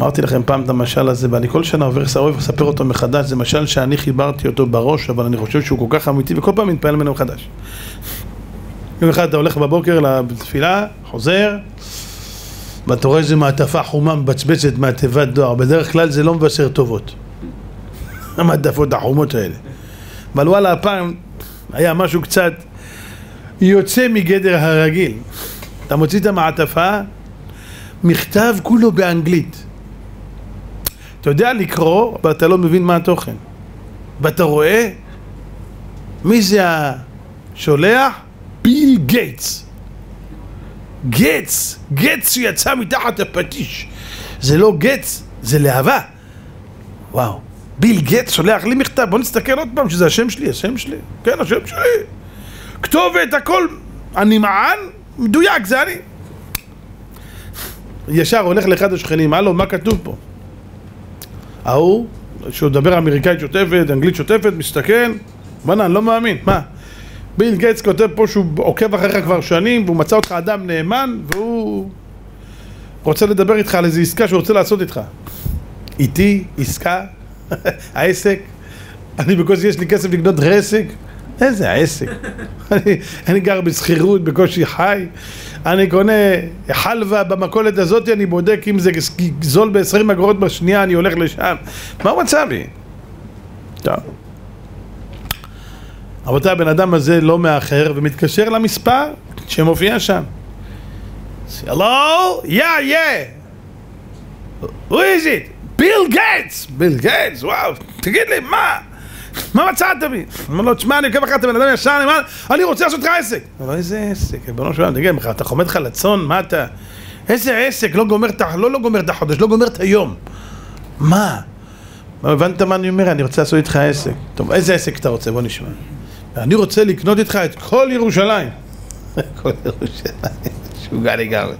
אמרתי לכם פעם את המשל הזה, ואני כל שנה עובר אוהב לספר אותו מחדש, זה משל שאני חיברתי אותו בראש, אבל אני חושב שהוא כל כך אמיתי, וכל פעם מתפעל ממנו מחדש. יום אחד אתה הולך בבוקר לתפילה, חוזר, ואתה רואה איזה מעטפה חומה מבצבצת מהתיבת דואר, בדרך כלל זה לא מבשר טובות. המעטפות החומות האלה. אבל וואלה, הפעם היה משהו קצת יוצא מגדר הרגיל. אתה מוציא את המעטפה, מכתב כולו באנגלית. אתה יודע לקרוא, אבל אתה לא מבין מה התוכן. ואתה רואה מי זה השולח? ביל גייטס. גץ, גץ שיצא מתחת הפטיש. זה לא גץ, זה להבה. וואו. ביל גץ שולח לי מכתב, בוא נסתכל עוד פעם שזה השם שלי, השם שלי. כן, השם שלי. כתובת, הכל הנמען, מדויק, זה אני. ישר הולך לאחד השכנים, הלו, מה כתוב פה? ההוא, שהוא מדבר אמריקאית שוטפת, אנגלית שוטפת, מסתכל, בוא'נה, אני לא מאמין, מה? ביל גייטס כותב פה שהוא עוקב אחריך כבר שנים והוא מצא אותך אדם נאמן והוא רוצה לדבר איתך על איזו עסקה שהוא רוצה לעשות איתך. איתי, עסקה, העסק, אני בקושי יש לי כסף לקנות עסק? איזה עסק? אני, אני גר בשכירות, בקושי חי. אני קונה חלבה במכולת הזאת, אני בודק, אם זה זול ב-20 אגורות בשנייה, אני הולך לשם. מה המציאה? טוב. רבותיי, הבן אדם הזה לא מאחר ומתקשר למספר שמופיע שם. הלו? יא, יא! Who is? ביל גייטס! ביל גייטס, וואו, תגיד לי, מה? מה מצאת בי? אומר לו, תשמע, אני עוקב אחרי אתה בן אדם ישר, אני רוצה לעשות לך עסק. הוא אומר, איזה עסק? ריבונו של עולם, אתה חומד לך לצאן? מה אתה? איזה עסק? לא גומר את לא, לא גומר את החודש, לא גומר את היום. מה? הבנת מה אני אומר? אני רוצה לעשות איתך עסק. טוב, איזה עסק אתה רוצה? בוא נשמע. אני רוצה לקנות איתך את כל ירושלים. כל ירושלים, שוגע לגמרי.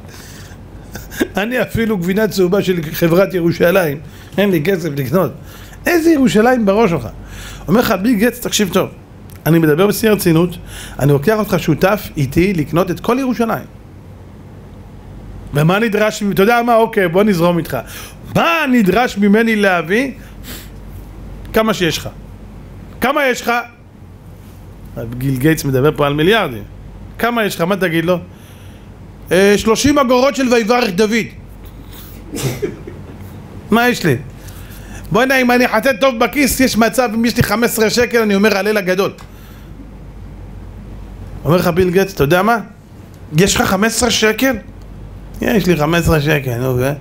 אני אפילו גבינה צהובה של חברת ירושלים, אין לי כסף לקנות. איזה ירושלים בראש שלך? אומר לך ביל גטס, תקשיב טוב, אני מדבר בשיא הרצינות, אני לוקח אותך שותף איתי לקנות את כל ירושלים. ומה נדרש, אתה יודע מה, אוקיי, בוא נזרום איתך. מה נדרש ממני להביא? כמה שיש לך. כמה יש לך? גיל גייטס מדבר פה על מיליארדים. כמה יש לך? מה תגיד לו? אה, שלושים אגורות של ויברך דוד. מה יש לי? בוא'נה, אם אני אחטט טוב בכיס, יש מצב, אם יש לי 15 שקל, אני אומר הלל הגדול. אומר לך ביל גטס, אתה יודע מה? יש לך 15 שקל? יש לי 15 שקל, נו, ו...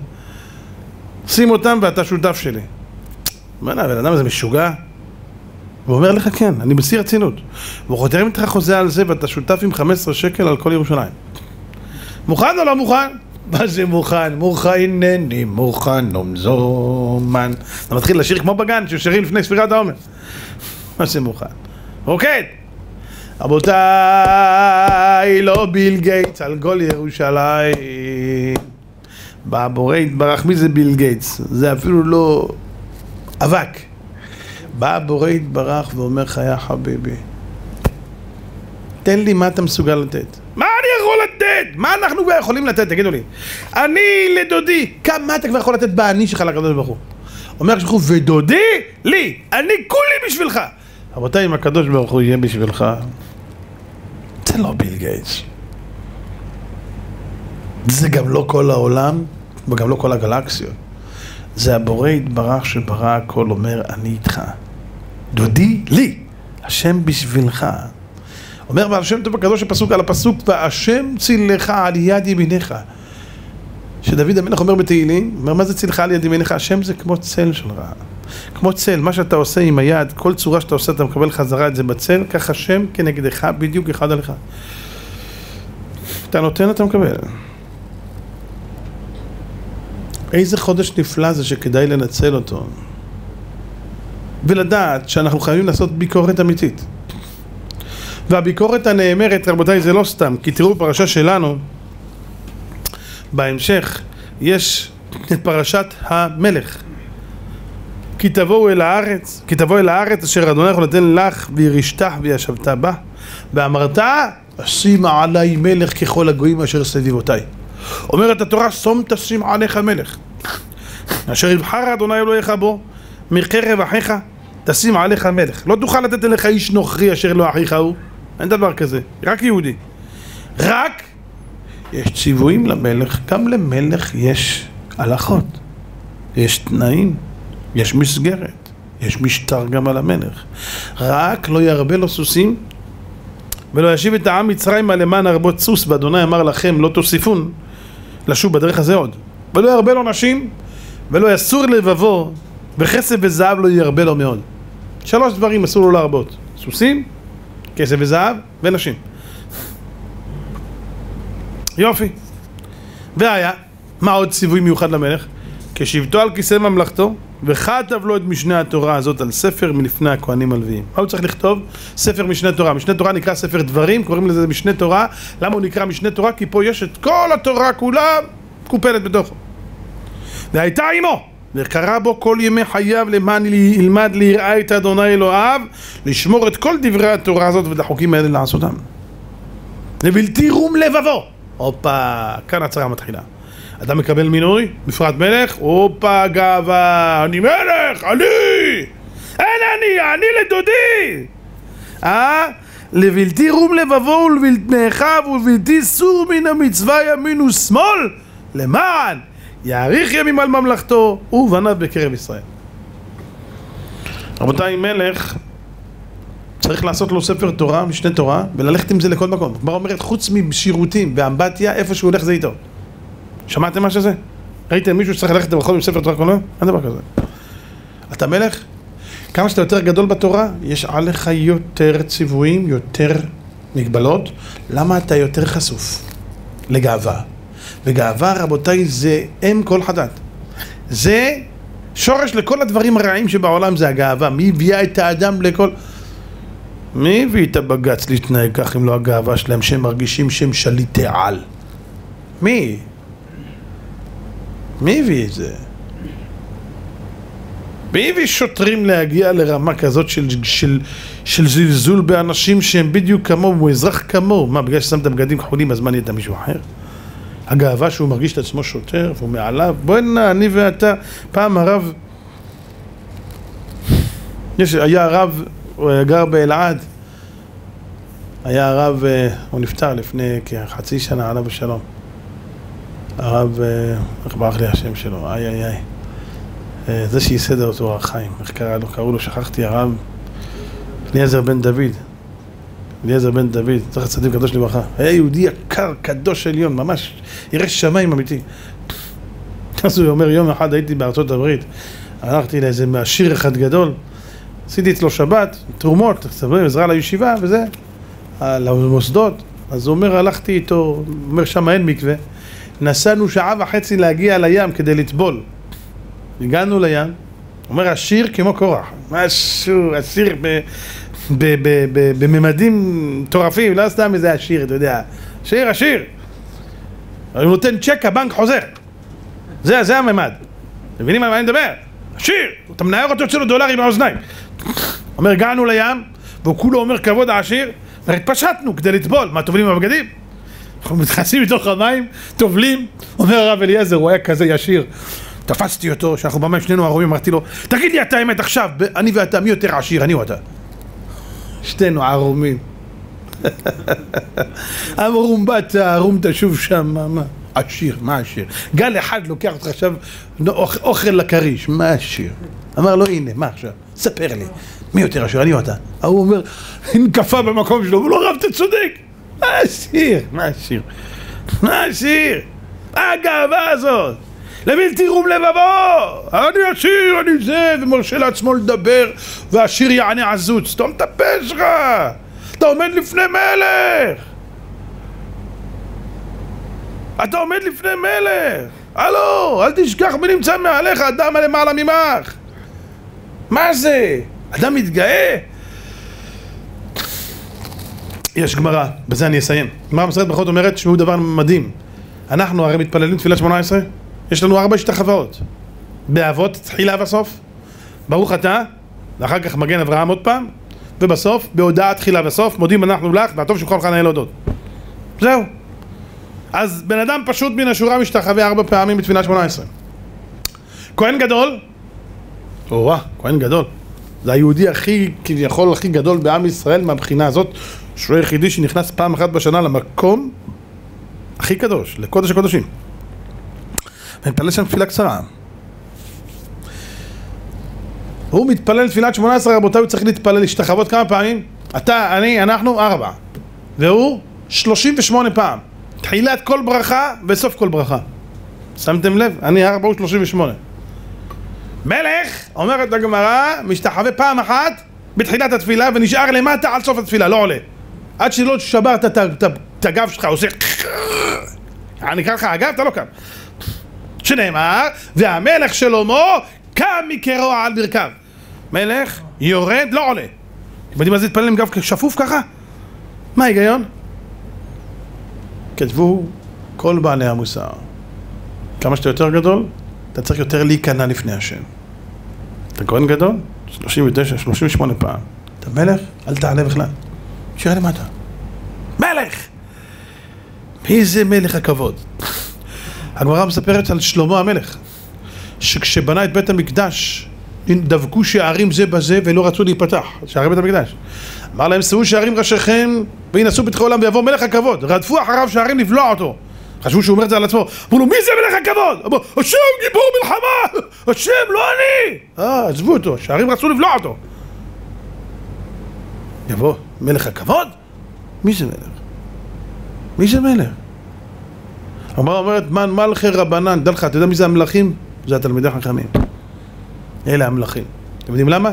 שים אותם ואתה שותף שלי. בוא'נה, הבן אדם הזה משוגע? הוא אומר לך כן, אני בשיא רצינות. והוא חותרים איתך חוזה על זה ואתה שותף עם 15 שקל על כל ירושלים. מוכן או לא מוכן? מה זה מוכן? מוכן, הנני מוכן ומזומן. אתה מתחיל לשיר כמו בגן ששרים לפני ספירת העומר. מה זה מוכן? רוקד! רבותיי, לא ביל גייטס על גו ירושלים. בבורא יתברך, מי זה ביל גייטס? זה אפילו לא אבק. בא הבורא יתברך ואומר לך, יא חביבי, תן לי מה אתה מסוגל לתת. מה אני יכול לתת? מה אנחנו כבר יכולים לתת? תגידו לי. אני לדודי. כמה אתה כבר יכול לתת באני שלך לקדוש ברוך הוא? אומר הקדוש ברוך הוא, ודודי לי, אני כולי בשבילך. רבותיי, אם הקדוש ברוך הוא יהיה בשבילך, זה לא ביל גייטס. זה גם לא כל העולם, וגם לא כל הגלקסיות. זה הבורא יתברך שברא הכל אומר, אני איתך. דודי לי, השם בשבילך. אומר בעל שם טוב הקדוש הפסוק על הפסוק והשם צילך על יד ימיניך שדוד המלך אומר בתהילים, אומר מה זה צילך על יד ימיניך? השם זה כמו צל שלך כמו צל, מה שאתה עושה עם היד, כל צורה שאתה עושה אתה מקבל חזרה את זה בצל, כך השם כנגדך בדיוק אחד על אחד אתה נותן אתה מקבל. איזה חודש נפלא זה שכדאי לנצל אותו. ולדעת שאנחנו חייבים לעשות ביקורת אמיתית והביקורת הנאמרת, רבותיי, זה לא סתם, כי תראו בפרשה שלנו, בהמשך, יש את פרשת המלך. כי תבואו אל הארץ, כי תבואו אל הארץ אשר אדוני יכול לתן לך וירשתך וישבת בה ואמרת שימה עלי מלך ככל הגויים אשר סביבותיי. אומרת התורה שום תשים עליך מלך. אשר יבחר אדוני אלוהיך בו מקרב אחיך תשים עליך מלך. לא תוכל לתת אליך איש נוכרי אשר לא אחיך הוא אין דבר כזה, רק יהודי. רק יש ציוויים למלך, גם למלך יש הלכות, יש תנאים, יש מסגרת, יש משטר גם על המלך. רק לא ירבה לו סוסים ולא ישיב את העם מצרימה למען הרבות סוס ואדוני אמר לכם לא תוסיפון לשוב בדרך הזה עוד ולא ירבה לו נשים ולא יסור לבבו וכסף וזהב לא ירבה לו מאוד שלוש דברים אסור לו להרבות סוסים, כסף וזהב ונשים. יופי. והיה, מה עוד ציווי מיוחד למלך? כשבתו על כיסא ממלכתו וכתב לו את משנה התורה הזאת על ספר מלפני הכהנים הלוויים. מה הוא צריך לכתוב? ספר משנה תורה. משנה תורה נקרא ספר דברים, קוראים לזה משנה תורה. למה הוא נקרא משנה תורה? כי פה יש את כל התורה כולה מקופלת בתוכו. והייתה עמו וקרא בו כל ימי חייו למען ילמד ליראה את אדוני אלוהיו לשמור את כל דברי התורה הזאת ואת החוקים האלה לעשותם לבלתי רום לבבו הופה, כאן הצהרה מתחילה אתה מקבל מינוי, בפרט מלך, הופה גאווה, אני מלך, אני! אין אני, אני לדודי! אה? לבלתי רום לבבו ולבלתי אחיו ולבלתי סור מן המצווה ימין ושמאל למען יאריך ימים על ממלכתו ובניו בקרב ישראל. רבותיי, מלך צריך לעשות לו ספר תורה, משנה תורה, וללכת עם זה לכל מקום. הגמרא אומרת, חוץ משירותים ואמבטיה, איפה שהוא הולך זה איתו. שמעתם מה שזה? ראיתם מישהו שצריך ללכת ולאכול עם ספר תורה כל יום? אין דבר כזה. אתה מלך? כמה שאתה יותר גדול בתורה, יש עליך יותר ציוויים, יותר מגבלות. למה אתה יותר חשוף? לגאווה. וגאווה, רבותיי, זה אם כל חטאת. זה שורש לכל הדברים הרעים שבעולם זה הגאווה. מי הביאה את האדם לכל... מי הביא את הבג"ץ להתנהג כך אם לא הגאווה שלהם שהם מרגישים שהם שליטי על? מי? מי הביא את זה? מי הביא שוטרים להגיע לרמה כזאת של, של, של זלזול באנשים שהם בדיוק כמוהו, הוא אזרח כמוהו? מה, בגלל ששמת בגדים כחולים אז מה נהיית מישהו אחר? הגאווה שהוא מרגיש את עצמו שוטר והוא מעליו? בואי נא, אני ואתה, פעם הרב, יש, היה הרב, הוא גר באלעד, היה הרב, אה, הוא נפטר לפני כחצי שנה, עליו השלום. הרב, אה, איך ברח לי השם שלו, איי איי איי. אה, זה שייסד אותו הר חיים, איך קרא לו, קראו לו, שכחתי, הרב אליעזר בן דוד. אליעזר בן דוד, זכר צדיק קדוש לברכה. היה יהודי יקר, קדוש עליון, ממש ירא שמיים אמיתי. אז הוא אומר, יום אחד הייתי בארצות הברית, הלכתי לאיזה מעשיר אחד גדול, עשיתי אצלו שבת, תרומות, עזרה לישיבה וזה, למוסדות. אז הוא אומר, הלכתי איתו, אומר, שם אין מקווה. נסענו שעה וחצי להגיע לים כדי לטבול. הגענו לים, אומר עשיר כמו קורח, משהו עשיר בממדים מטורפים, לא סתם איזה עשיר, אתה יודע, עשיר עשיר. הוא נותן צ'ק, הבנק חוזר. זה, זה הממד. מבינים על מה אני מדבר? עשיר! אתה מנער אותו, יוצא לו דולרים מהאוזניים. אומר, הגענו לים, והוא כולו אומר כבוד העשיר, התפשטנו כדי לטבול, מה טובלים בבגדים? אנחנו מתכנסים לתוך המים, טובלים, אומר הרב אליעזר, הוא היה כזה ישיר. תפסתי אותו, שאנחנו במים שנינו ערומים, אמרתי לו, תגיד לי את האמת עכשיו, אני ואתה, מי יותר עשיר, אני או אתה? שתינו ערומים. אמרו באת, ערום תשוב שם, מה, מה? עשיר, מה עשיר? גל אחד לוקח אותך עכשיו אוכל לכריש, מה עשיר? אמר לו, הנה, מה עכשיו? ספר לי, מי יותר עשיר, אני או אתה? ההוא אומר, נקפה במקום שלו, הוא לא רב, אתה צודק. מה עשיר? מה עשיר? מה עשיר? מה הגאווה הזאת? לבלתי רום לבבו! אני עשיר, אני זה, ומרשה לעצמו לדבר, והשיר יענה עזות. סתום את הפה שלך! אתה עומד לפני מלך! אתה עומד לפני מלך! הלו, אל תשכח מי נמצא מעליך, אדם למעלה ממך! מה זה? אדם מתגאה? יש גמרא, בזה אני אסיים. גמרא מסרט ברכות אומרת, תשמעו דבר מדהים. אנחנו הרי מתפללים תפילת שמונה עשרה, יש לנו ארבע השתחוואות. באבות, תחילה וסוף. ברוך אתה, ואחר כך מגן אברהם עוד פעם, ובסוף, בהודעה תחילה וסוף, מודים אנחנו לך, והטוב שכל חניה להודות. זהו. אז בן אדם פשוט מן השורה משתחווה ארבע פעמים בתפילת שמונה עשרה. כהן גדול, או-אה, כהן גדול. זה היהודי הכי, כביכול, הכי גדול בעם ישראל מהבחינה הזאת, שהוא היחידי שנכנס פעם אחת בשנה למקום הכי קדוש, לקודש הקודשים. ומתפלל שם תפילה קצרה. הוא מתפלל תפילת שמונה עשרה, רבותיי, הוא צריך להתפלל, להשתחוות כמה פעמים? אתה, אני, אנחנו, ארבע. והוא שלושים ושמונה פעם. תחילת כל ברכה וסוף כל ברכה. שמתם לב? אני ארבע, הוא שלושים ושמונה. מלך, אומרת הגמרא, משתחווה פעם אחת בתחילת התפילה ונשאר למטה עד סוף התפילה, לא עולה. עד שלא שברת את הגב שלך, עושה... אני אקרא לך הגב, אתה לא קם. שנאמר, והמלך שלמה קם מקרוע על ברכיו. מלך יורד, לא עולה. אתם יודעים מה זה להתפלל עם גב שפוף ככה? מה ההיגיון? כתבו כל בעלי המוסר. כמה שאתה יותר גדול, אתה צריך יותר להיכנע לפני השם. אתה כהן גדול? 39, 38 פעם. אתה מלך? אל תעלה בכלל. שירה למטה. מלך! מי זה מלך הכבוד? הגמרא מספרת על שלמה המלך, שכשבנה את בית המקדש דבקו שערים זה בזה ולא רצו להיפתח, שערי בית המקדש. אמר להם, שאו שערים ראשיכם וינשאו פתחי עולם ויבוא מלך הכבוד. רדפו אחריו שערים לבלוע אותו. חשבו שהוא אומר את זה על עצמו. אמרו לו, מי זה מלך הכבוד? אמרו, השם גיבור מלחמה! השם, לא אני! אה, עזבו אותו, שערים רצו לבלוע אותו. יבוא מלך הכבוד? מי זה מלך? מי זה מלך? אמרה אומרת, מן מלכי רבנן, דע לך, אתה יודע מי זה המלכים? זה התלמידי החכמים. אלה המלכים. אתם יודעים למה?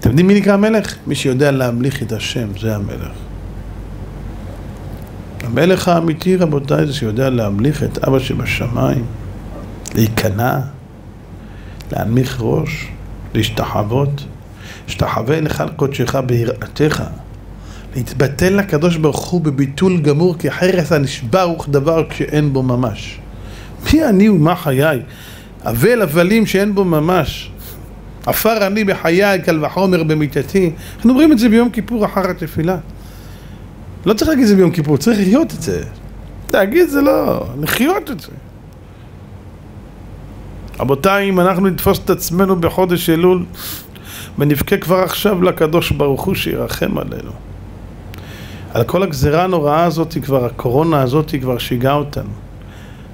אתם יודעים מי נקרא המלך? מי שיודע להמליך את השם, זה המלך. המלך האמיתי, רבותיי, זה שיודע להמליך את אבא שבשמיים, להיכנע, להנמיך ראש, להשתחוות. השתחווה לך על קודשך ביראתך. להתבטל לקדוש ברוך הוא בביטול גמור כחרס הנשבר וכדבר כשאין בו ממש. מי אני ומה חיי? אבל הבלים שאין בו ממש. עפר אני בחיי, קל וחומר במיתתי. אנחנו אומרים את זה ביום כיפור אחר התפילה. לא צריך להגיד את זה ביום כיפור, צריך לחיות את זה. להגיד זה לא, לחיות את זה. רבותיי, אם אנחנו נתפוס את עצמנו בחודש אלול ונבכה כבר עכשיו לקדוש ברוך הוא שירחם עלינו. על כל הגזרה הנוראה הזאת, כבר הקורונה הזאת כבר שיגעה אותנו.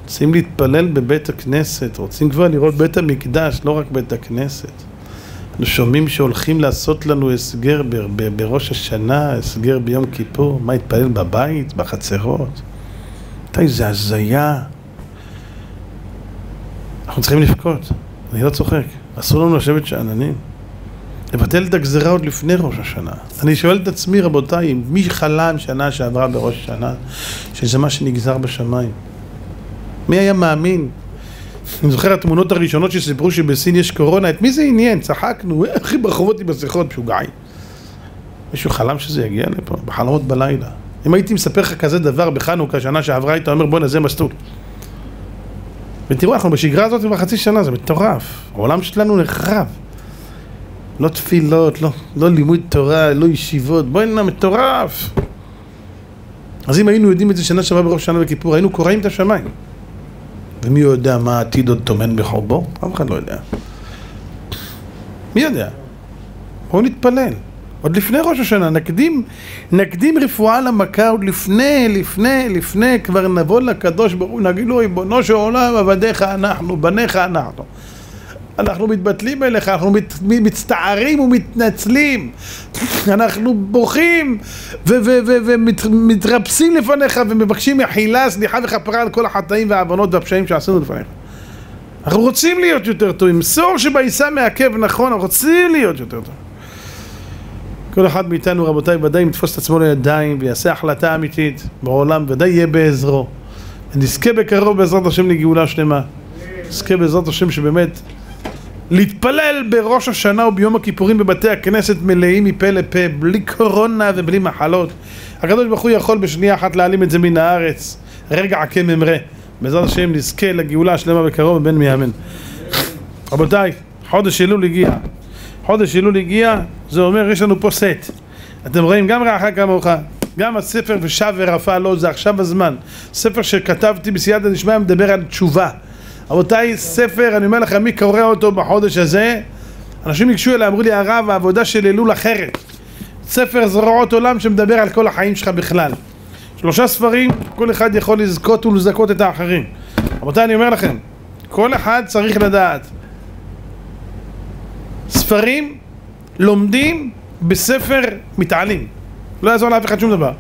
רוצים להתפלל בבית הכנסת, רוצים כבר לראות בית המקדש, לא רק בית הכנסת. אנחנו שומעים שהולכים לעשות לנו הסגר ב- ב- בראש השנה, הסגר ביום כיפור, מה התפלל בבית, בחצרות? מתי זה הזיה. אנחנו צריכים לבכות, אני לא צוחק, אסור לנו לשבת שאננים. לבטל את הגזרה עוד לפני ראש השנה. אני שואל את עצמי, רבותיי, מי חלם שנה שעברה בראש השנה שזה מה שנגזר בשמיים? מי היה מאמין? אני זוכר התמונות הראשונות שסיפרו שבסין יש קורונה, את מי זה עניין? צחקנו, אחי ברחובות עם מסכות, משוגעים. מישהו חלם שזה יגיע לפה, בחלומות בלילה. אם הייתי מספר לך כזה דבר בחנוכה, שנה שעברה, היית אומר בואנה זה מסטול. ותראו, אנחנו בשגרה הזאת כבר חצי שנה, זה מטורף. העולם שלנו נחרב. לא תפילות, לא, לא לימוד תורה, לא ישיבות, בוא'נה, מטורף. אז אם היינו יודעים את זה שנה שעברה בראש שנה וכיפור, היינו קוראים את השמיים. ומי יודע מה העתיד עוד טומן בחובו? אף אחד לא יודע. מי יודע? בואו נתפלל. עוד לפני ראש השנה, נקדים, נקדים רפואה למכה עוד לפני, לפני, לפני, כבר נבוא לקדוש ברוך הוא, נגיד לו, ריבונו של עולם, עבדיך אנחנו, בניך אנחנו. אנחנו מתבטלים אליך, אנחנו מת, מצטערים ומתנצלים, אנחנו בוכים ומתרפסים לפניך ומבקשים מחילה, סליחה וכפרה על כל החטאים והעוונות והפשעים שעשינו לפניך. אנחנו רוצים להיות יותר טובים, סור שבעיסה מעכב נכון, אנחנו רוצים להיות יותר טובים. כל אחד מאיתנו, רבותיי, ודאי יתפוס את עצמו לידיים ויעשה החלטה אמיתית בעולם, ודאי יהיה בעזרו. ונזכה בקרוב בעזרת השם לגאולה שלמה. נזכה בעזרת השם שבאמת להתפלל בראש השנה וביום הכיפורים בבתי הכנסת מלאים מפה לפה, בלי קורונה ובלי מחלות. הקדוש ברוך הוא יכול בשנייה אחת להעלים את זה מן הארץ. רגע אמרה. בעזרת השם נזכה לגאולה השלמה בקרוב ובן מיאמן. רבותיי, חודש אלול הגיע. חודש אלול הגיע, זה אומר יש לנו פה סט. אתם רואים גם רעך כמוך, גם הספר ושב ורפא לו, זה עכשיו הזמן. ספר שכתבתי בסייעתא דשמיא מדבר על תשובה. רבותיי, ספר, אני אומר לכם, מי קורא אותו בחודש הזה? אנשים ניגשו אליי, אמרו לי, הרב, העבודה של אלול אחרת. ספר זרועות עולם שמדבר על כל החיים שלך בכלל. שלושה ספרים, כל אחד יכול לזכות ולזכות את האחרים. רבותיי, אני אומר לכם, כל אחד צריך לדעת. ספרים לומדים בספר מתעלים. לא יעזור לאף אחד שום דבר.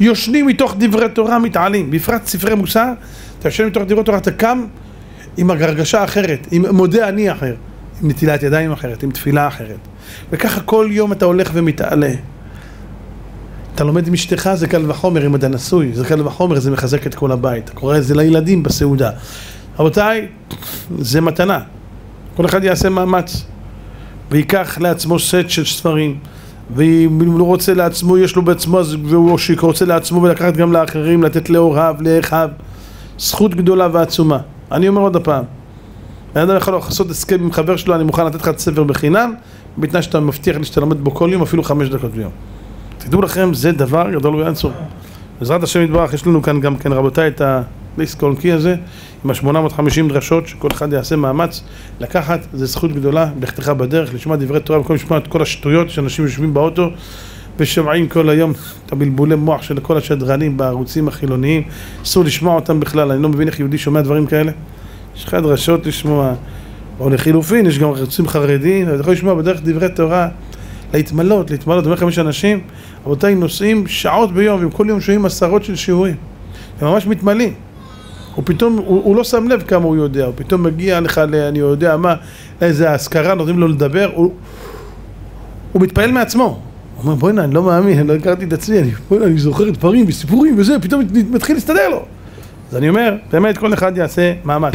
יושנים מתוך דברי תורה מתעלים, בפרט ספרי מוסר, אתה יושב מתוך דברי תורה, אתה קם עם הרגשה אחרת, עם מודה אני אחר, עם נטילת ידיים אחרת, עם תפילה אחרת. וככה כל יום אתה הולך ומתעלה. אתה לומד עם אשתך זה קל וחומר, אם אתה נשוי, זה קל וחומר, זה מחזק את כל הבית. אתה קורא את זה לילדים בסעודה. רבותיי, זה מתנה. כל אחד יעשה מאמץ. ויקח לעצמו סט של ספרים. ואם הוא רוצה לעצמו, יש לו בעצמו, אז הוא רוצה לעצמו ולקחת גם לאחרים, לתת להוריו, לאחיו. זכות גדולה ועצומה. אני אומר עוד הפעם, בן אדם יכול לעשות הסכם עם חבר שלו, אני מוכן לתת לך את הספר בחינם, בתנאי שאתה מבטיח לי שאתה לומד בו כל יום, אפילו חמש דקות ביום. תדעו לכם, זה דבר גדול ואין סוף. בעזרת השם יתברך, יש לנו כאן גם כן, רבותיי, את דיסק-און-קי הזה, עם ה-850 דרשות, שכל אחד יעשה מאמץ לקחת, זו זכות גדולה, לכתך בדרך, לשמוע דברי תורה, במקום לשמוע את כל השטויות שאנשים יושבים באוטו ושומעים כל היום את הבלבולי מוח של כל השדרנים בערוצים החילוניים, אסור לשמוע אותם בכלל, אני לא מבין איך יהודי שומע דברים כאלה. יש לך דרשות לשמוע, או לחילופין, יש גם ערוצים חרדיים, אתה יכול לשמוע בדרך דברי תורה, להתמלות, להתמלות, אומר לכם, יש אנשים, רבותיי, נוסעים שעות ביום, וכל יום שומעים עשרות של שיעורים, הם ממש מתמלאים. הוא פתאום, הוא, הוא לא שם לב כמה הוא יודע, הוא פתאום מגיע לך ל... אני יודע מה, לאיזה אזכרה, נותנים לו לדבר, הוא, הוא מתפעל מעצמו. הוא אומר, בוא'נה, אני לא מאמין, אני לא הכרתי את עצמי, אני, בוא'נה, אני זוכר דברים וסיפורים וזה, פתאום מתחיל להסתדר לו. אז אני אומר, באמת, כל אחד יעשה מאמץ.